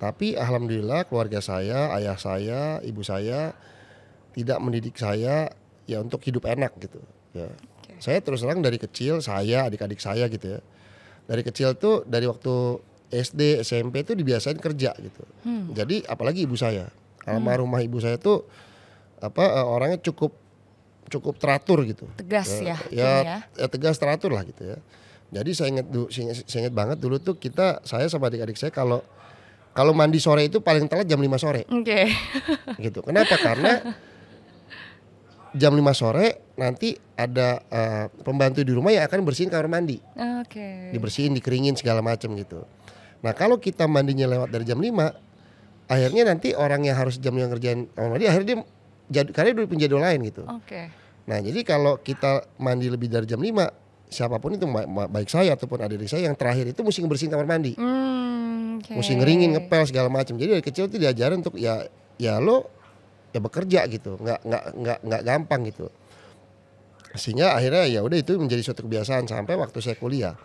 Tapi alhamdulillah keluarga saya, ayah saya, ibu saya tidak mendidik saya ya untuk hidup enak gitu. Ya. Oke. Saya terus terang dari kecil saya, adik-adik saya gitu ya. Dari kecil tuh dari waktu SD, SMP tuh dibiasain kerja gitu. Hmm. Jadi apalagi ibu saya, almarhumah ibu saya tuh apa eh, orangnya cukup cukup teratur gitu. Tegas ya, Tum ya, ya. ya tegas teratur lah gitu ya. Jadi saya ingat saya ingat, banget dulu tuh kita saya sama adik-adik saya kalau kalau mandi sore itu paling telat jam 5 sore Oke. gitu. Kenapa? Karena jam 5 sore nanti ada eh, pembantu di rumah yang akan bersihin kamar mandi, Oke. dibersihin, dikeringin segala macam gitu. Nah, kalau kita mandinya lewat dari jam 5 akhirnya nanti orang yang harus jam yang kerjain kamar mandi akhirnya dia jad, karena dia punya jadwal lain gitu. Oke. Nah, jadi kalau kita mandi lebih dari jam 5, siapa pun itu baik saya ataupun adik saya yang terakhir itu mesti ngebersihin kamar mandi. Hmm, oke. Mesti ngeringin, ngepel segala macam. Jadi dari kecil itu diajarin untuk ya ya lo ya bekerja gitu. nggak nggak nggak nggak gampang gitu. Sehingga akhirnya ya udah itu menjadi suatu kebiasaan sampai waktu saya kuliah.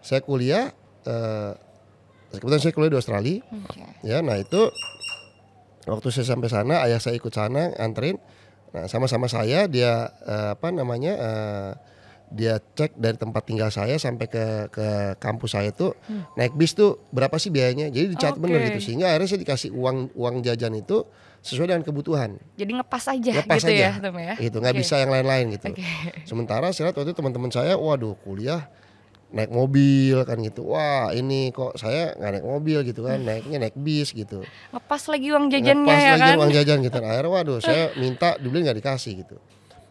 Saya kuliah eh kebetulan saya kuliah di Australia. Oke. Ya, nah itu waktu saya sampai sana, ayah saya ikut sana anterin. Nah, sama-sama saya dia eh, apa namanya eh, dia cek dari tempat tinggal saya sampai ke ke kampus saya tuh naik bis tuh berapa sih biayanya. Jadi dicatat Oke. bener gitu sehingga akhirnya saya dikasih uang uang jajan itu sesuai dengan kebutuhan. Jadi ngepas aja Ngepas gitu aja. ya, Tum ya. Gitu, nggak Oke. bisa yang lain-lain gitu. Oke. Sementara saya lihat waktu itu teman-teman saya, waduh kuliah naik mobil kan gitu. Wah ini kok saya nggak naik mobil gitu kan, naiknya naik bis gitu. Ngepas lagi uang jajannya Ngepas ya lagi kan. uang jajan gitu. Akhirnya waduh saya minta dibeli nggak dikasih gitu.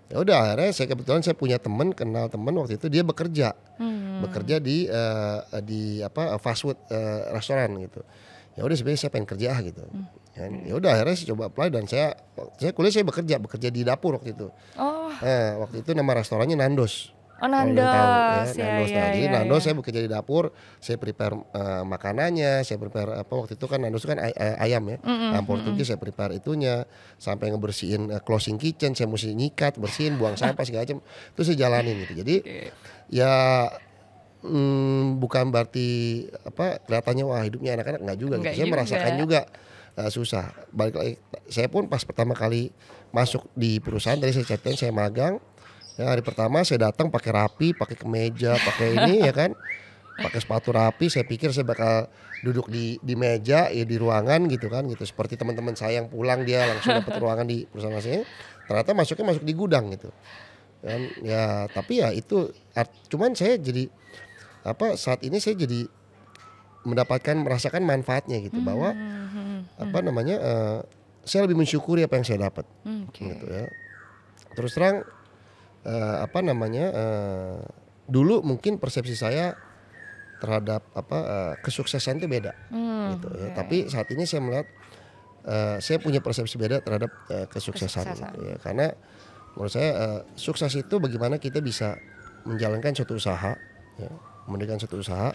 Ya udah akhirnya saya kebetulan saya punya teman kenal teman waktu itu dia bekerja Hmm. bekerja di eh, di apa fast food eh, restoran gitu. Ya udah sebenarnya saya pengen kerja gitu. Hmm. Kan, Ya udah akhirnya saya coba apply dan saya saya kuliah saya bekerja bekerja di dapur waktu itu. Oh, Eh, waktu itu nama restorannya Nandos. Oh yang Nandos. tahu, ya, Nandos. ya, Nah, jadi ya, Nandos ya. saya bekerja di dapur, saya prepare eh, makanannya, saya prepare apa waktu itu kan Nandos itu kan ay- ay- ayam ya, ayam Portugis saya prepare itunya, sampai ngebersihin eh, closing kitchen, saya mesti nyikat, bersihin, buang sampah segala macam, itu saya jalanin gitu. Jadi ya mm, bukan berarti apa kelihatannya wah hidupnya anak-anak nggak juga gitu. Saya juga. merasakan juga eh, susah. Balik lagi, saya pun pas pertama kali masuk di perusahaan tadi saya ceritain saya magang. Ya, hari pertama saya datang pakai rapi, pakai kemeja, pakai ini ya kan. Pakai sepatu rapi, saya pikir saya bakal duduk di di meja ya di ruangan gitu kan gitu. Seperti teman-teman saya yang pulang dia langsung dapat ruangan di perusahaan saya. Ternyata masuknya masuk di gudang gitu. Dan ya tapi ya itu art- cuman saya jadi apa saat ini saya jadi mendapatkan merasakan manfaatnya gitu bahwa Hmm, apa namanya eh, saya lebih mensyukuri apa yang saya dapat hmm, Oke. gitu ya terus terang eh, apa namanya eh, dulu mungkin persepsi saya terhadap apa eh, kesuksesan itu beda Hmm, gitu ya tapi saat ini saya melihat eh, saya punya persepsi beda terhadap eh, kesuksesan, Kesuksesan. gitu ya karena menurut saya eh, sukses itu bagaimana kita bisa menjalankan suatu usaha ya, mendirikan suatu usaha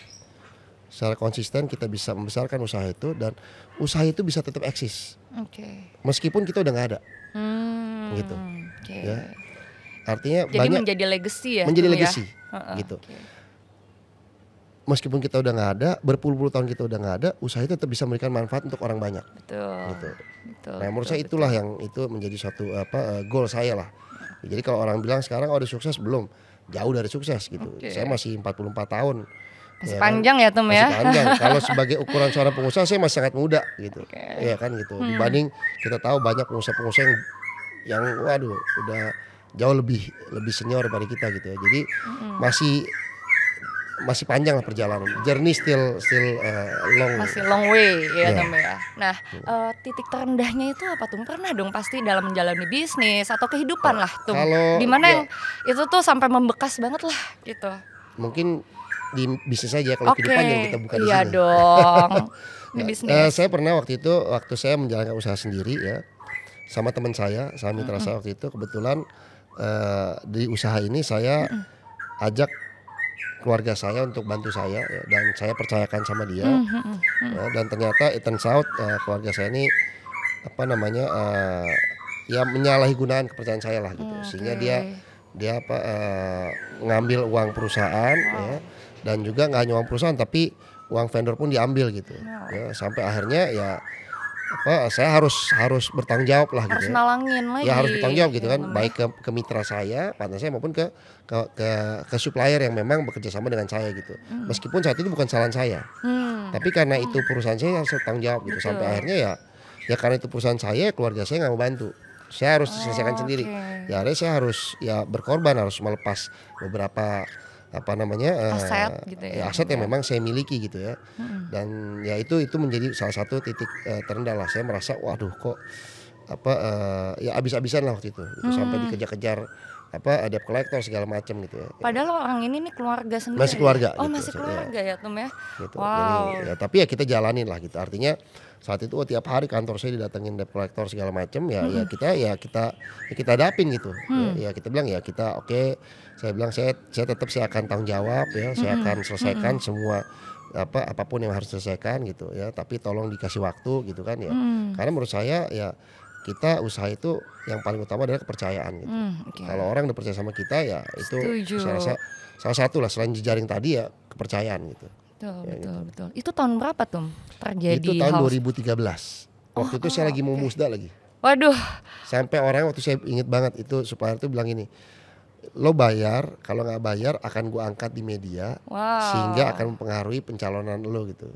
secara konsisten kita bisa membesarkan usaha itu dan usaha itu bisa tetap eksis Oke. meskipun kita udah nggak ada Hmm, Gitu. oke. Ya. Artinya Jadi banyak menjadi legacy ya. menjadi ya? legacy Heeh, gitu oke. meskipun kita udah nggak ada berpuluh-puluh tahun kita udah nggak ada usaha itu tetap bisa memberikan manfaat untuk orang banyak Betul. gitu Betul. Nah, menurut betul, saya itulah yang itu menjadi suatu apa eh, goal saya lah. Jadi kalau orang bilang sekarang oh udah sukses belum, jauh dari sukses gitu. Oke. Saya masih 44 tahun. Masih ya kan? panjang ya Masih ya. panjang. Kalau sebagai ukuran seorang pengusaha saya masih sangat muda gitu. Oke. Iya kan gitu. Hmm. Dibanding kita tahu banyak pengusaha-pengusaha yang yang waduh udah jauh lebih lebih senior daripada kita gitu ya. Jadi masih masih panjang lah perjalanan. Journey still still uh, long. Masih long way ya Iya. Tum ya. Nah, eh, titik terendahnya itu apa Tum? Pernah dong pasti dalam menjalani bisnis atau kehidupan lah Tum. Kalau Di mana ya, yang itu tuh sampai membekas banget lah gitu. mungkin di bisnis aja kalau Oke. kehidupan yang kita buka di Iya sini. dong. Di Ya, bisnis. eh, saya pernah waktu itu waktu saya menjalankan usaha sendiri ya sama teman saya, sama mitra saya waktu itu kebetulan eh, di usaha ini saya ajak keluarga saya untuk bantu saya ya, dan saya percayakan sama dia. Mhm, ya, dan ternyata it turns out eh, keluarga saya ini apa namanya eh, ya menyalahgunakan kepercayaan saya lah gitu. Sehingga dia dia apa ngambil uang perusahaan ya dan juga nggak hanya uang perusahaan tapi uang vendor pun diambil gitu. Wow. ya sampai akhirnya ya apa saya harus harus bertanggung jawab lah harus gitu ya nalangin lagi. ya harus bertanggung jawab gitu Ya kan Tum, baik ke, ke mitra saya partner saya maupun ke ke ke, ke supplier yang memang bekerja sama dengan saya gitu meskipun saat itu bukan kesalahan saya Hmm. tapi karena itu perusahaan saya harus bertanggung jawab gitu sampai Betul. akhirnya ya ya karena itu perusahaan saya keluarga saya nggak mau bantu saya harus selesaikan Oh, sendiri oke. ya akhirnya saya harus ya berkorban harus melepas beberapa apa namanya eh, Aset gitu ya. aset yang Ya. memang saya miliki gitu ya Mm-mm. dan ya itu itu menjadi salah satu titik eh, terendah lah saya merasa waduh kok apa eh, ya abis-abisan lah waktu itu Itu sampai Hmm. dikejar-kejar apa debt collector segala macam gitu ya Padahal orang ini nih keluarga sendiri. Masih keluarga Oh, gitu, masih ya. keluarga ya, Tum ya. gitu. Wow. Jadi, ya, tapi ya kita jalanin lah gitu. Artinya saat itu oh, tiap hari kantor saya didatengin debt collector segala macam ya ya kita ya kita ya kita hadapin gitu. Hmm. Ya, ya kita bilang ya kita oke saya bilang saya saya tetap saya akan tanggung jawab ya, saya akan selesaikan semua apa apa pun yang harus selesaikan gitu ya. Tapi tolong dikasih waktu gitu kan ya. Hmm. Karena menurut saya ya kita usaha itu yang paling utama adalah kepercayaan gitu. Hmm, oke. Kalau orang udah percaya sama kita ya itu Setuju. saya rasa salah satu lah selain jejaring tadi ya kepercayaan gitu. Betul, Ya, betul, betul. Itu tahun berapa, Tum? Terjadi itu tahun hal- 2013 waktu itu saya lagi mau musda lagi Waduh. sampai orang waktu saya inget banget itu supplier tuh bilang ini lo bayar kalau nggak bayar akan gua angkat di media Wow. sehingga akan mempengaruhi pencalonan lo gitu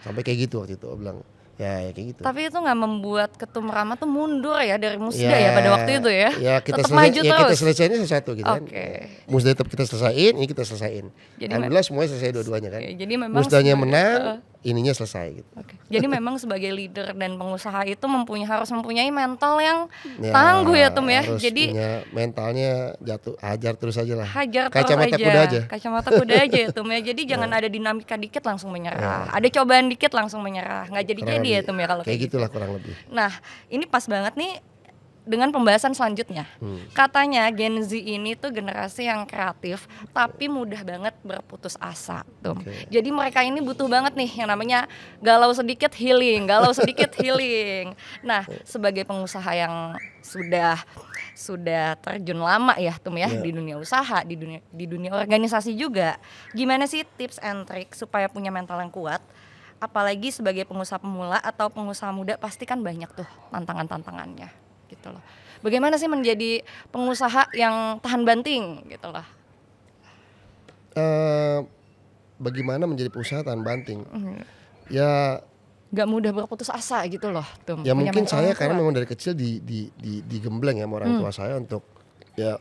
sampai kayak gitu waktu itu Gua bilang ya, ya kayak gitu Tapi itu nggak membuat Ketum Rama tuh mundur ya dari Musda ya, pada waktu itu ya. ya kita Tetap maju ya kita terus. selesaiin satu gitu kan Oke. musda tetap kita selesaiin ini kita selesaiin Jadi alhamdulillah semuanya selesai dua-duanya kan Oke, jadi memang musdanya menang. Ininya selesai gitu Oke. Jadi memang sebagai leader dan pengusaha itu mempunyai harus mempunyai mental yang Ya, tangguh ya Tum ya. harus Jadi punya mentalnya jatuh hajar terus aja lah hajar terus Kacamata aja. kuda aja. Kacamata kuda aja ya Tum ya. Jadi jangan ada dinamika dikit langsung menyerah. Ada cobaan dikit langsung menyerah. Nggak jadi-jadi ya. Tum ya kalau kayak kayak gitu. gitulah kurang lebih Nah, ini pas banget nih dengan pembahasan selanjutnya. Hmm. Katanya Gen Z ini tuh generasi yang kreatif tapi mudah banget berputus asa, tuh. Oke. Jadi mereka ini butuh banget nih yang namanya galau sedikit healing, galau sedikit healing. Nah, sebagai pengusaha yang sudah sudah terjun lama ya, Tum ya, Iya. di dunia usaha, di dunia di dunia organisasi juga. Gimana sih tips and trick supaya punya mental yang kuat? apalagi sebagai pengusaha pemula atau pengusaha muda pasti kan banyak tuh tantangan-tantangannya gitu loh. Bagaimana sih menjadi pengusaha yang tahan banting gitu loh. Eh, bagaimana menjadi pengusaha tahan banting Mhm. ya Gak mudah berputus asa gitu loh tuh. ya mungkin saya karena memang dari kecil di di di digembleng ya sama orang Hmm. tua saya untuk ya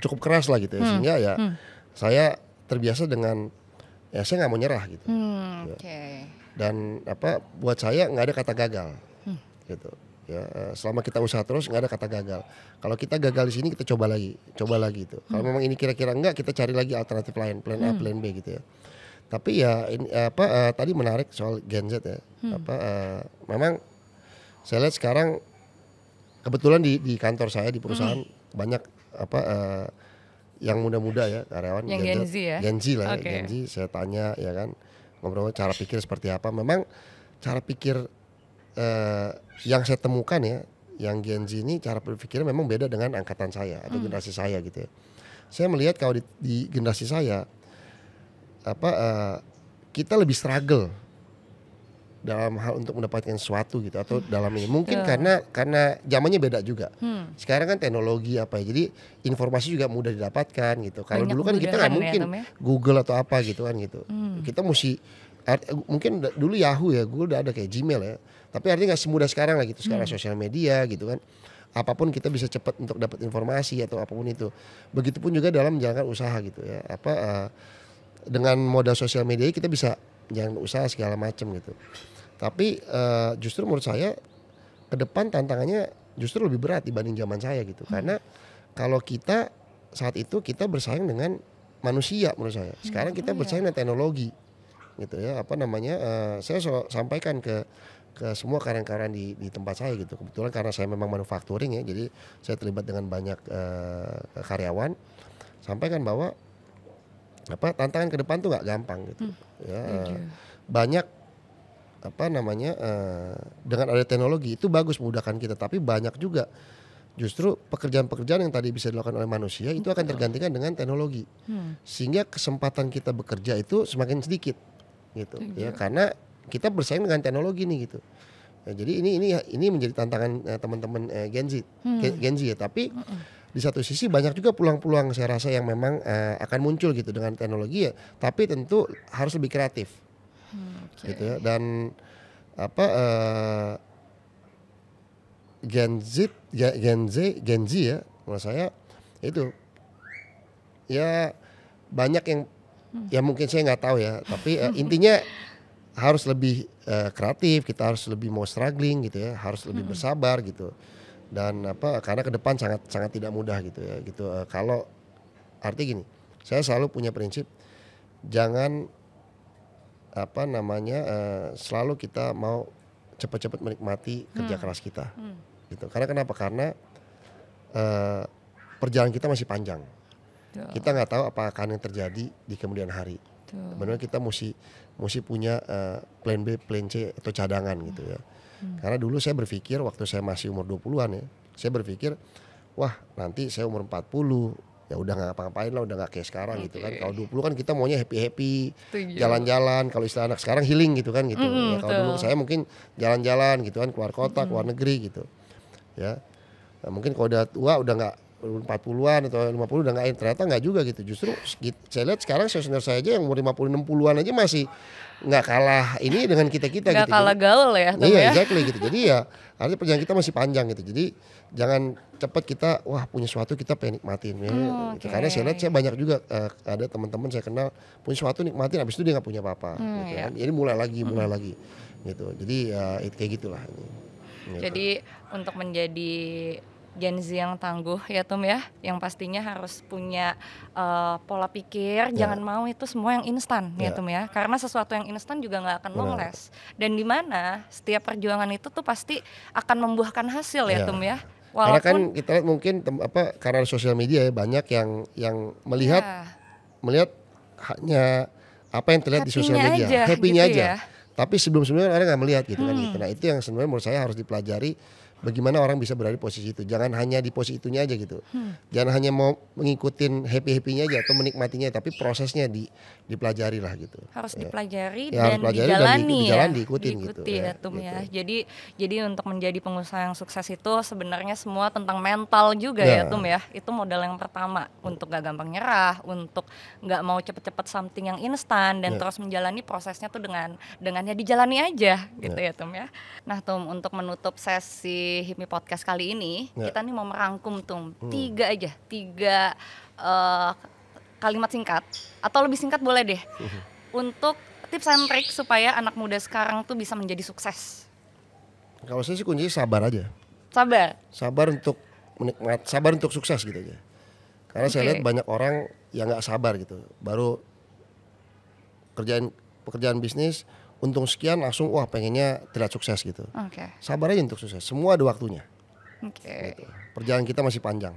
cukup keras lah gitu ya Hmm. sehingga ya Hmm. saya terbiasa dengan ya saya nggak mau nyerah gitu Hmm, Ya. oke. dan apa buat saya nggak ada kata gagal Hmm. gitu ya eh, selama kita usaha terus nggak ada kata gagal kalau kita gagal di sini kita coba lagi coba lagi itu kalau Hmm. memang ini kira-kira enggak kita cari lagi alternatif lain plan A plan B gitu ya tapi ya ini apa eh, tadi menarik soal Gen Z ya Hmm. apa eh, memang saya lihat sekarang kebetulan di di kantor saya di perusahaan banyak apa eh, yang muda-muda ya karyawan Yang Gen Z ya? Gen Z lah ya, Oke. Gen Z saya tanya ya kan ngobrol cara pikir seperti apa memang cara pikir eh, yang saya temukan ya yang Gen Z ini cara berpikirnya memang beda dengan angkatan saya atau generasi saya gitu ya saya melihat kalau di, di generasi saya apa eh, kita lebih struggle dalam hal untuk mendapatkan sesuatu gitu atau dalam ini mungkin Betul. karena karena zamannya beda juga Hmm. sekarang kan teknologi apa ya jadi informasi juga mudah didapatkan gitu kalau dulu kan kita nggak ya, mungkin ya? Google atau apa gitu kan gitu Hmm. kita mesti mungkin dulu Yahoo ya Google udah ada kayak Gmail ya tapi artinya nggak semudah sekarang lah gitu. Sekarang Hmm. sosial media gitu kan. Apa pun kita bisa cepat untuk dapat informasi atau apa pun itu. Begitupun juga dalam menjalankan usaha gitu ya. Apa eh, dengan modal sosial media kita bisa jangan usaha segala macam gitu. Tapi eh, justru menurut saya ke depan tantangannya justru lebih berat dibanding zaman saya gitu. Karena kalau kita saat itu kita bersaing dengan manusia menurut saya. Sekarang kita bersaing dengan teknologi gitu ya. Apa namanya eh, saya so- sampaikan ke ke semua karyawan-karyawan di di tempat saya gitu. Kebetulan karena saya memang manufacturing ya jadi saya terlibat dengan banyak eh, karyawan. Sampaikan bahwa apa tantangan ke depan tuh nggak gampang gitu ya. eh, Setuju. banyak apa namanya eh, dengan ada teknologi itu bagus memudahkan kita. Tapi banyak juga justru pekerjaan-pekerjaan yang tadi bisa dilakukan oleh manusia itu akan tergantikan dengan teknologi. Hmm. sehingga kesempatan kita bekerja itu semakin sedikit gitu. Ya karena kita bersaing dengan teknologi nih gitu. Ya, jadi ini ini ini menjadi tantangan eh, teman-teman eh, Gen Z. Gen- Gen Z ya tapi di satu sisi banyak juga peluang-peluang saya rasa yang memang eh, akan muncul gitu dengan teknologi ya tapi tentu harus lebih kreatif. Hmm, oke. gitu ya dan apa eh, Gen Z Ge- Gen Z Gen Z ya menurut saya itu. Ya banyak yang ya mungkin saya nggak tahu ya tapi eh, intinya harus lebih eh, kreatif kita harus lebih mau struggling gitu ya harus lebih bersabar gitu. Dan apa karena ke depan sangat sangat tidak mudah gitu ya gitu. Eh, kalau arti gini saya selalu punya prinsip jangan apa namanya eh, selalu kita mau cepat-cepat menikmati kerja keras kita Hmm. gitu. Karena kenapa? Karena eh, perjalanan kita masih panjang Betul. kita nggak tahu apa akan yang terjadi di kemudian hari. Benar kita mesti mesti punya eh, plan B plan C atau cadangan gitu ya. Karena dulu saya berpikir waktu saya masih umur 20-an ya saya berpikir wah nanti saya umur 40 ya udah nggak ngapa-ngapain lah udah nggak kayak sekarang gitu kan. Kalau 20 kan kita maunya happy happy jalan-jalan. Kalau istilah anak sekarang healing gitu kan gitu. Mm-mm, ya kalau dulu saya mungkin jalan-jalan gitu kan keluar kota keluar negeri gitu ya. Nah, mungkin kalau udah tua udah nggak 40-an atau 50 udah nggak ternyata nggak juga gitu justru saya lihat sekarang senior saya aja yang umur 50 60-an aja masih nggak kalah ini dengan kita-kita Nggak gitu kalah gaul ya, Tom ya. Iya exactly gitu. Jadi ya artinya perjalanan kita masih panjang gitu. Jadi jangan cepat kita wah punya sesuatu kita pengen nikmatin ya. Hmm, gitu. oke. Karena saya lihat saya banyak juga eh, ada teman-teman saya kenal punya sesuatu nikmatin habis itu dia nggak punya apa-apa Hmm, gitu iya. kan. Jadi mulai lagi, mulai lagi gitu. Jadi ya itu kayak gitulah ini. Gitu. Jadi untuk menjadi Gen Z yang tangguh ya Tom ya, yang pastinya harus punya eh, pola pikir, jangan mau itu semua yang instan ya Ya. Tom ya, karena sesuatu yang instan juga nggak akan long last. Dan di mana setiap perjuangan itu tuh pasti akan membuahkan hasil ya Ya. Tom ya. Karena kan Walaupun kita lihat mungkin tem- apa karena sosial media ya banyak yang yang melihat ya, melihat hanya apa yang terlihat di sosial Happy-nya media, aja, happy-nya gitu aja. ya. Tapi sebelum-sebelumnya orang nggak melihat gitu kan Hmm. gitu. Nah itu yang sebenarnya menurut saya harus dipelajari bagaimana orang bisa berada di posisi itu. Jangan hanya di posisi itunya aja gitu. Hmm. Jangan hanya mau mengikutin happy-happynya aja atau menikmatinya, tapi prosesnya di dipelajari lah gitu. harus Ya. dipelajari Ya, harus dan dan dijalani di- ya. dijalan, diikutin gitu, Diikuti ya, ya, gitu. ya. Jadi jadi untuk menjadi pengusaha yang sukses itu sebenarnya semua tentang mental juga ya, Ya. Tum ya. Itu modal yang pertama untuk gak gampang nyerah, untuk nggak mau cepet-cepet something yang instan dan Ya. terus menjalani prosesnya tuh dengan dengan ya dijalani aja gitu ya, Tum ya. Nah, Tum untuk menutup sesi Hipmi Podcast kali ini, Ya. kita nih mau merangkum Tum tiga aja, tiga eh, kalimat singkat atau lebih singkat boleh deh untuk tips and trik supaya anak muda sekarang tuh bisa menjadi sukses. Kalau saya sih kuncinya sabar aja. Sabar. Sabar untuk menikmat, sabar untuk sukses gitu aja. Karena saya Oke. lihat banyak orang yang nggak sabar gitu. Baru kerjaan pekerjaan bisnis untung sekian langsung wah pengennya terlihat sukses gitu. Oke. Sabar aja untuk sukses. Semua ada waktunya. Oke. Gitu. Perjalanan kita masih panjang.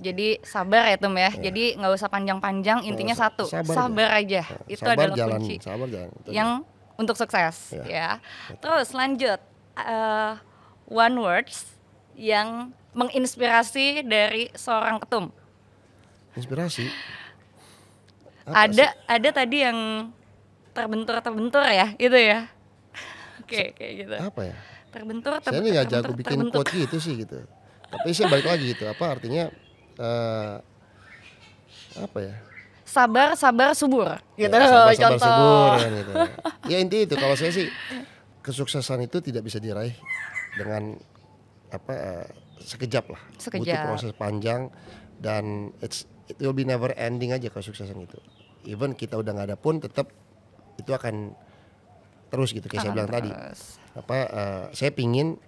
Jadi sabar ya Tum ya. Jadi nggak usah panjang-panjang, intinya usah. satu, Sabar sabar, aja. Itu sabar adalah jalan, kunci sabar jalan. Itu aja. yang untuk sukses Ya. ya. Terus lanjut eh, one words yang menginspirasi dari seorang ketum. inspirasi. Apa ada ada tadi yang terbentur-terbentur ya, itu ya. Oke, kayak gitu. apa ya? Terbentur, Saya ini nggak jago terbentur, bikin terbentuk. quote gitu sih gitu. Tapi saya balik lagi gitu. Apa artinya? eh apa ya? Sabar, sabar, subur. Gitu, Ya, sabar-sabar contoh. subur kan gitu. Ya inti itu kalau saya sih kesuksesan itu tidak bisa diraih dengan apa eh, sekejap lah. Butuh Sekejap. proses panjang dan it's it will be never ending aja kesuksesan itu. Even kita udah nggak ada pun tetap itu akan terus gitu kayak saya Akan bilang tadi. terus. Apa eh, saya pingin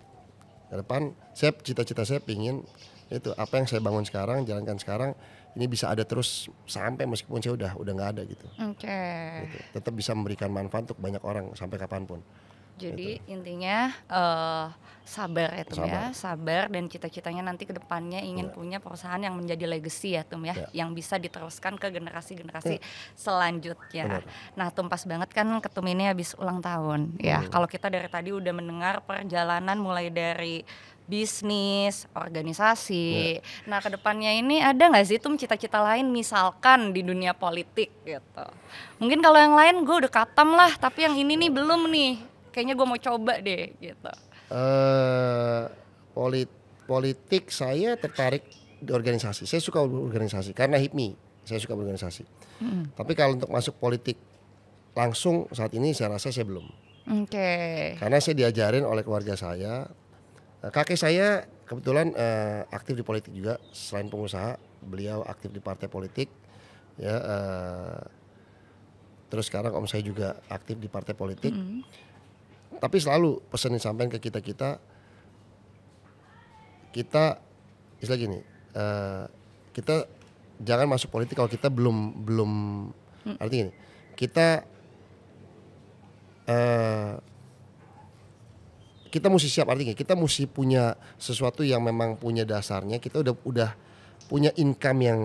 ke depan saya cita-cita saya pingin itu apa yang saya bangun sekarang jalankan sekarang ini bisa ada terus sampai meskipun saya udah udah nggak ada gitu Oke. gitu. tetap bisa memberikan manfaat untuk banyak orang sampai kapan pun. Jadi intinya eh sabar ya Tum ya, Sabar. sabar dan cita-citanya nanti ke depannya ingin punya perusahaan yang menjadi legacy ya Tum ya, Ya. yang bisa diteruskan ke generasi-generasi selanjutnya. Benar. Nah Tum pas banget kan Ketum ini habis ulang tahun ya. Kalau kita dari tadi udah mendengar perjalanan mulai dari bisnis, organisasi. Nah ke depannya ini ada nggak sih Tum cita-cita lain misalkan di dunia politik gitu? Mungkin kalau yang lain gue udah katam lah, tapi yang ini nih belum nih. Kayaknya gue mau coba deh gitu. eh polit politik saya tertarik di organisasi. Saya suka organisasi karena HIPMI. Saya suka organisasi. Tapi kalau untuk masuk politik langsung saat ini saya rasa saya belum. Oke. Karena saya diajarin oleh keluarga saya. Eh, Kakek saya kebetulan eh, aktif di politik juga selain pengusaha, beliau aktif di partai politik. Ya eh, terus sekarang om saya juga aktif di partai politik. Tapi selalu pesan yang disampaikan ke kita-kita kita istilah gini, eh, kita jangan masuk politik kalau kita belum belum artinya gini, kita eh kita mesti siap artinya kita mesti punya sesuatu yang memang punya dasarnya kita udah udah punya income yang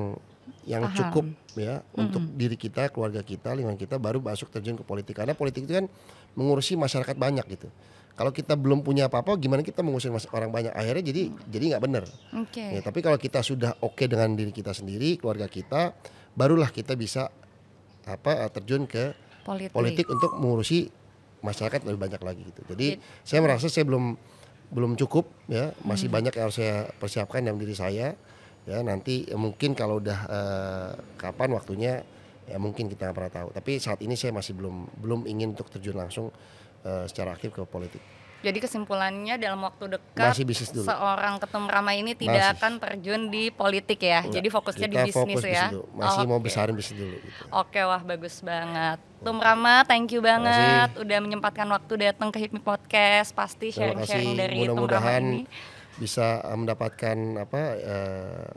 yang Paham. cukup ya untuk diri kita keluarga kita lingkungan kita baru masuk terjun ke politik karena politik itu kan mengurusi masyarakat banyak gitu kalau kita belum punya apa-apa gimana kita mengurusi orang banyak akhirnya jadi jadi nggak benar Oke. Ya, tapi kalau kita sudah oke dengan diri kita sendiri, keluarga kita, barulah kita bisa apa eh, terjun ke Politik. politik untuk mengurusi masyarakat lebih banyak lagi gitu. Jadi saya merasa saya belum belum cukup ya, masih banyak yang harus saya persiapkan dalam diri saya. Ya, nanti eh, mungkin kalau udah eh, kapan waktunya ya mungkin kita nggak pernah tahu. Tapi saat ini saya masih belum belum ingin untuk terjun langsung eh, secara aktif ke politik. Jadi kesimpulannya dalam waktu dekat Masih bisnis dulu. seorang ketum ramai ini tidak Masih. akan terjun di politik ya. Jadi fokusnya di Kita bisnis fokus ya. dulu. Masih mau Oke. besarin bisnis dulu gitu. Oke wah bagus banget. Tum Rama, thank you banget udah menyempatkan waktu datang ke Hipmi Podcast. Pasti sharing-sharing dari Tum Rama Mudah-mudahan ini bisa eh, mendapatkan apa eh,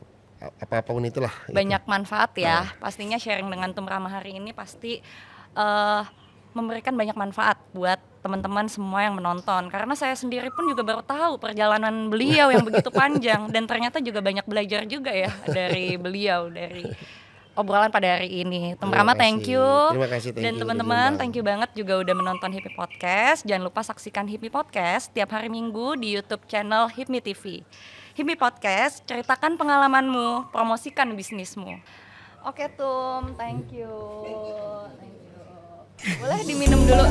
apa-apapun itulah. gitu. banyak manfaat ya. Pastinya sharing dengan Tum Rama hari ini pasti eh, memberikan banyak manfaat buat teman-teman semua yang menonton. Karena saya sendiri pun juga baru tahu perjalanan beliau yang begitu panjang dan ternyata juga banyak belajar juga ya dari beliau dari obrolan pada hari ini. Terima thank you. Terima kasih, thank Dan teman-teman thank you banget juga udah menonton Hipmi Podcast. Jangan lupa saksikan Hipmi Podcast tiap hari Minggu di YouTube channel Hipmi TV. Hipmi Podcast, ceritakan pengalamanmu, promosikan bisnismu. Oke Tum, thank you. Thank you. Boleh diminum dulu